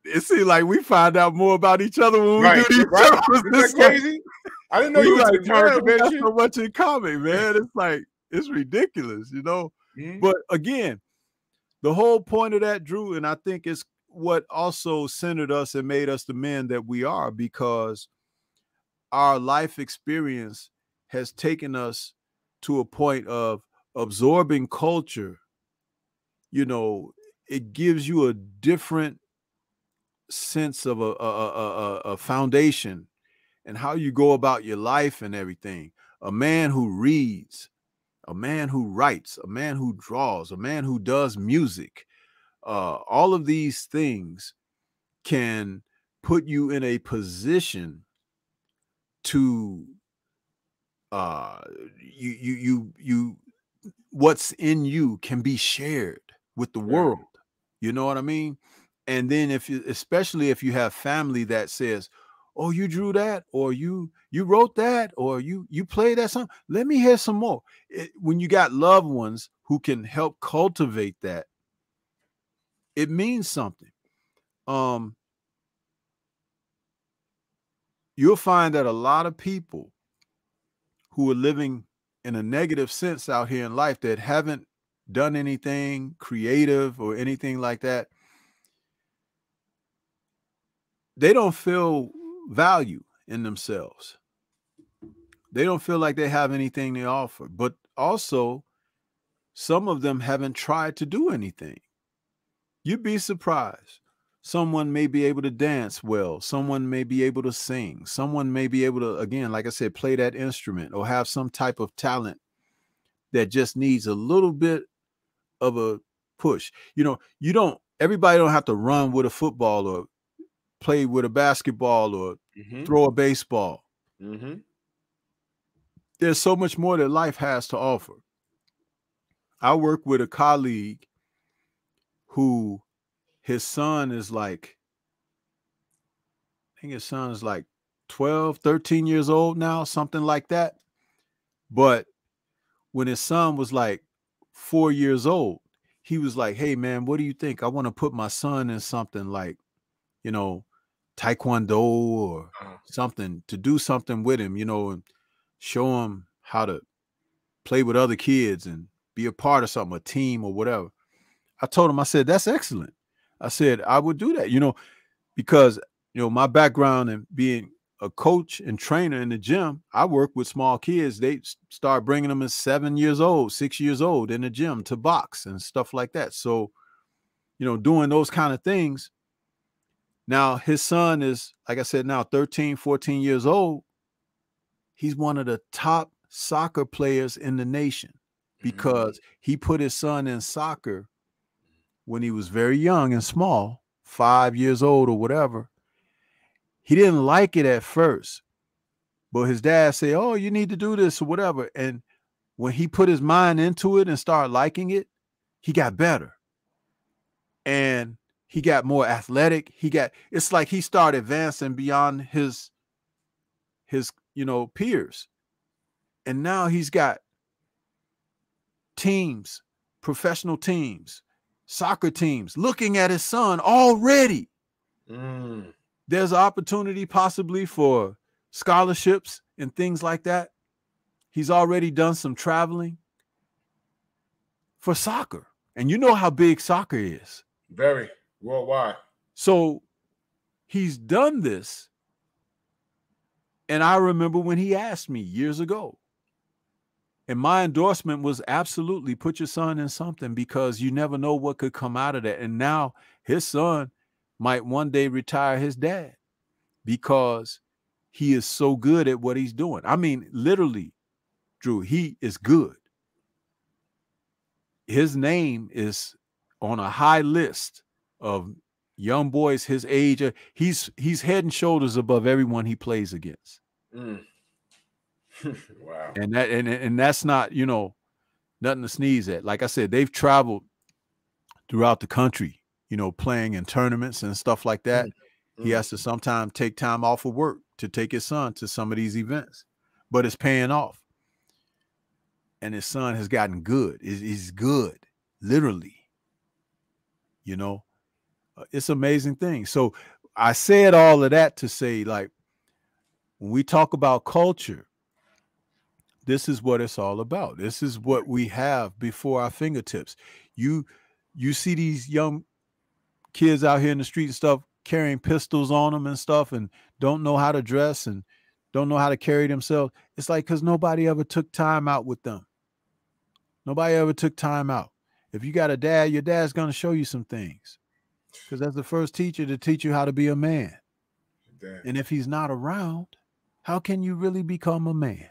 it seems like we find out more about each other when we right, do these right. shows. *laughs* Isn't crazy? I didn't know you like, man, we got so much in common, *laughs* man. It's like it's ridiculous, you know. Mm-hmm. But again, the whole point of that, Drew, and I think it's what also centered us and made us the men that we are because our life experience has taken us to a point of absorbing culture. You know, it gives you a different sense of a, a, a, a foundation and how you go about your life and everything. A man who reads, a man who writes, a man who draws, a man who does music, uh, all of these things can put you in a position to uh you you you you what's in you can be shared with the world you know what i mean? And then if you especially if you have family that says oh you drew that or you you wrote that or you you played that song let me hear some more. It, when you got loved ones who can help cultivate that it means something um you'll find that a lot of people who are living in a negative sense out here in life that haven't done anything creative or anything like that they don't feel value in themselves. They don't feel like they have anything to offer. But also, some of them haven't tried to do anything. You'd be surprised. Someone may be able to dance well. Someone may be able to sing. Someone may be able to, again, like I said, play that instrument or have some type of talent that just needs a little bit of a push. You know, you don't, everybody don't have to run with a football or play with a basketball or mm-hmm. throw a baseball. Mm-hmm. There's so much more that life has to offer. I work with a colleague who his son is like, I think his son is like 12, 13 years old now, something like that. But when his son was like four years old, he was like, Hey man, what do you think? I want to put my son in something like, you know, Taekwondo or Uh-huh. something to do something with him, you know, and show him how to play with other kids and be a part of something, a team or whatever. I told him, I said, that's excellent. I said, I would do that, you know, because, you know, my background in being a coach and trainer in the gym, I work with small kids. They start bringing them at seven years old, six years old in the gym to box and stuff like that. So, you know, doing those kind of things. Now, his son is, like I said, now 13, 14 years old. He's one of the top soccer players in the nation Mm-hmm. because he put his son in soccer when he was very young and small, five years old or whatever. He didn't like it at first, but his dad said, Oh, you need to do this or whatever. And when he put his mind into it and started liking it, he got better. And he got more athletic. He got it's like he started advancing beyond his his, you know, peers. And now he's got teams, professional teams, soccer teams looking at his son already. Mm. There's opportunity possibly for scholarships and things like that. He's already done some traveling for soccer. And you know how big soccer is. Very worldwide. So he's done this. And I remember when he asked me years ago. And my endorsement was absolutely put your son in something because you never know what could come out of that. And now his son might one day retire his dad because he is so good at what he's doing. I mean, literally, Drew, he is good. His name is on a high list of young boys his age. He's he's head and shoulders above everyone he plays against. Mm. Wow. And that and, and that's not, you know, nothing to sneeze at. Like I said, they've traveled throughout the country, you know, playing in tournaments and stuff like that. He Mm. has to sometimes take time off of work to take his son to some of these events, but it's paying off. And his son has gotten good. He's, he's good, literally. You know, Uh, it's amazing thing. So I said all of that to say, like, when we talk about culture, this is what it's all about. This is what we have before our fingertips. You you see these young kids out here in the street and stuff carrying pistols on them and stuff and don't know how to dress and don't know how to carry themselves. It's like because nobody ever took time out with them. Nobody ever took time out. If you got a dad, your dad's going to show you some things because that's the first teacher to teach you how to be a man. Damn. And if he's not around, how can you really become a man?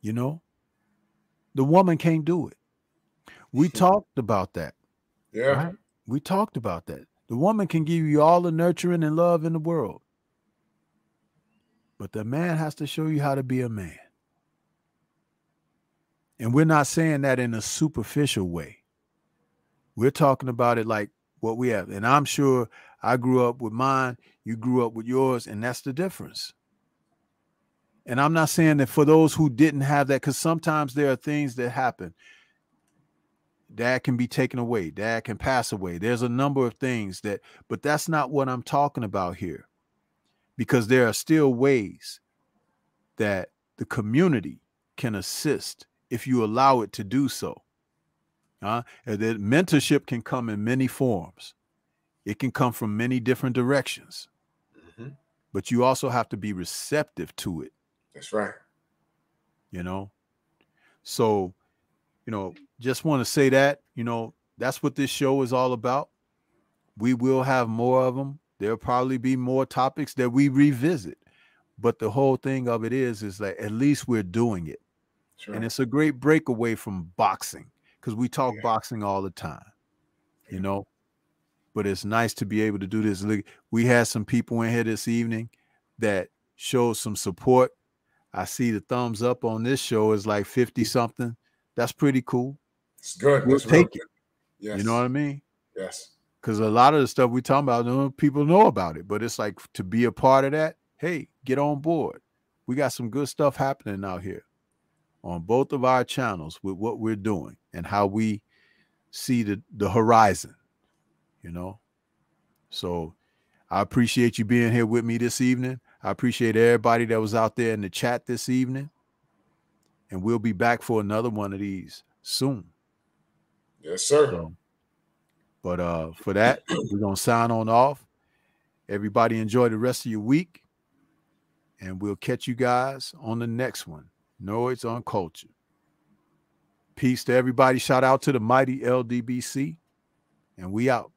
You know, the woman can't do it. We talked about that. Yeah. Right? We talked about that. The woman can give you all the nurturing and love in the world, but the man has to show you how to be a man. And we're not saying that in a superficial way. We're talking about it like what we have. And I'm sure I grew up with mine, you grew up with yours, and that's the difference. And I'm not saying that for those who didn't have that, because sometimes there are things that happen. Dad can be taken away, dad can pass away. There's a number of things that, but that's not what I'm talking about here. Because there are still ways that the community can assist if you allow it to do so. Uh, and that mentorship can come in many forms. It can come from many different directions, Mhm. but you also have to be receptive to it, That's right. you know? So, you know, just want to say that, you know, that's what this show is all about. We will have more of them. There'll probably be more topics that we revisit. But the whole thing of it is, is that at least we're doing it. Right. And it's a great breakaway from boxing because we talk Yeah. boxing all the time, you know. But it's nice to be able to do this. Look, we had some people in here this evening that showed some support. I see the thumbs up on this show is like 50 something. that's pretty cool. It's good. We'll real take good. it. Yes. You know what I mean? yes. Because a lot of the stuff we talking about, people know about it, but it's like to be a part of that. Hey, get on board. We got some good stuff happening out here on both of our channels with what we're doing and how we see the the horizon. You know, so I appreciate you being here with me this evening. I appreciate everybody that was out there in the chat this evening, and we'll be back for another one of these soon. Yes, sir. So, but uh, for that, *clears throat* we're gonna sign on off. Everybody enjoy the rest of your week, and we'll catch you guys on the next one. Noids on Culture. Peace to everybody. Shout out to the mighty LDBC, and we out.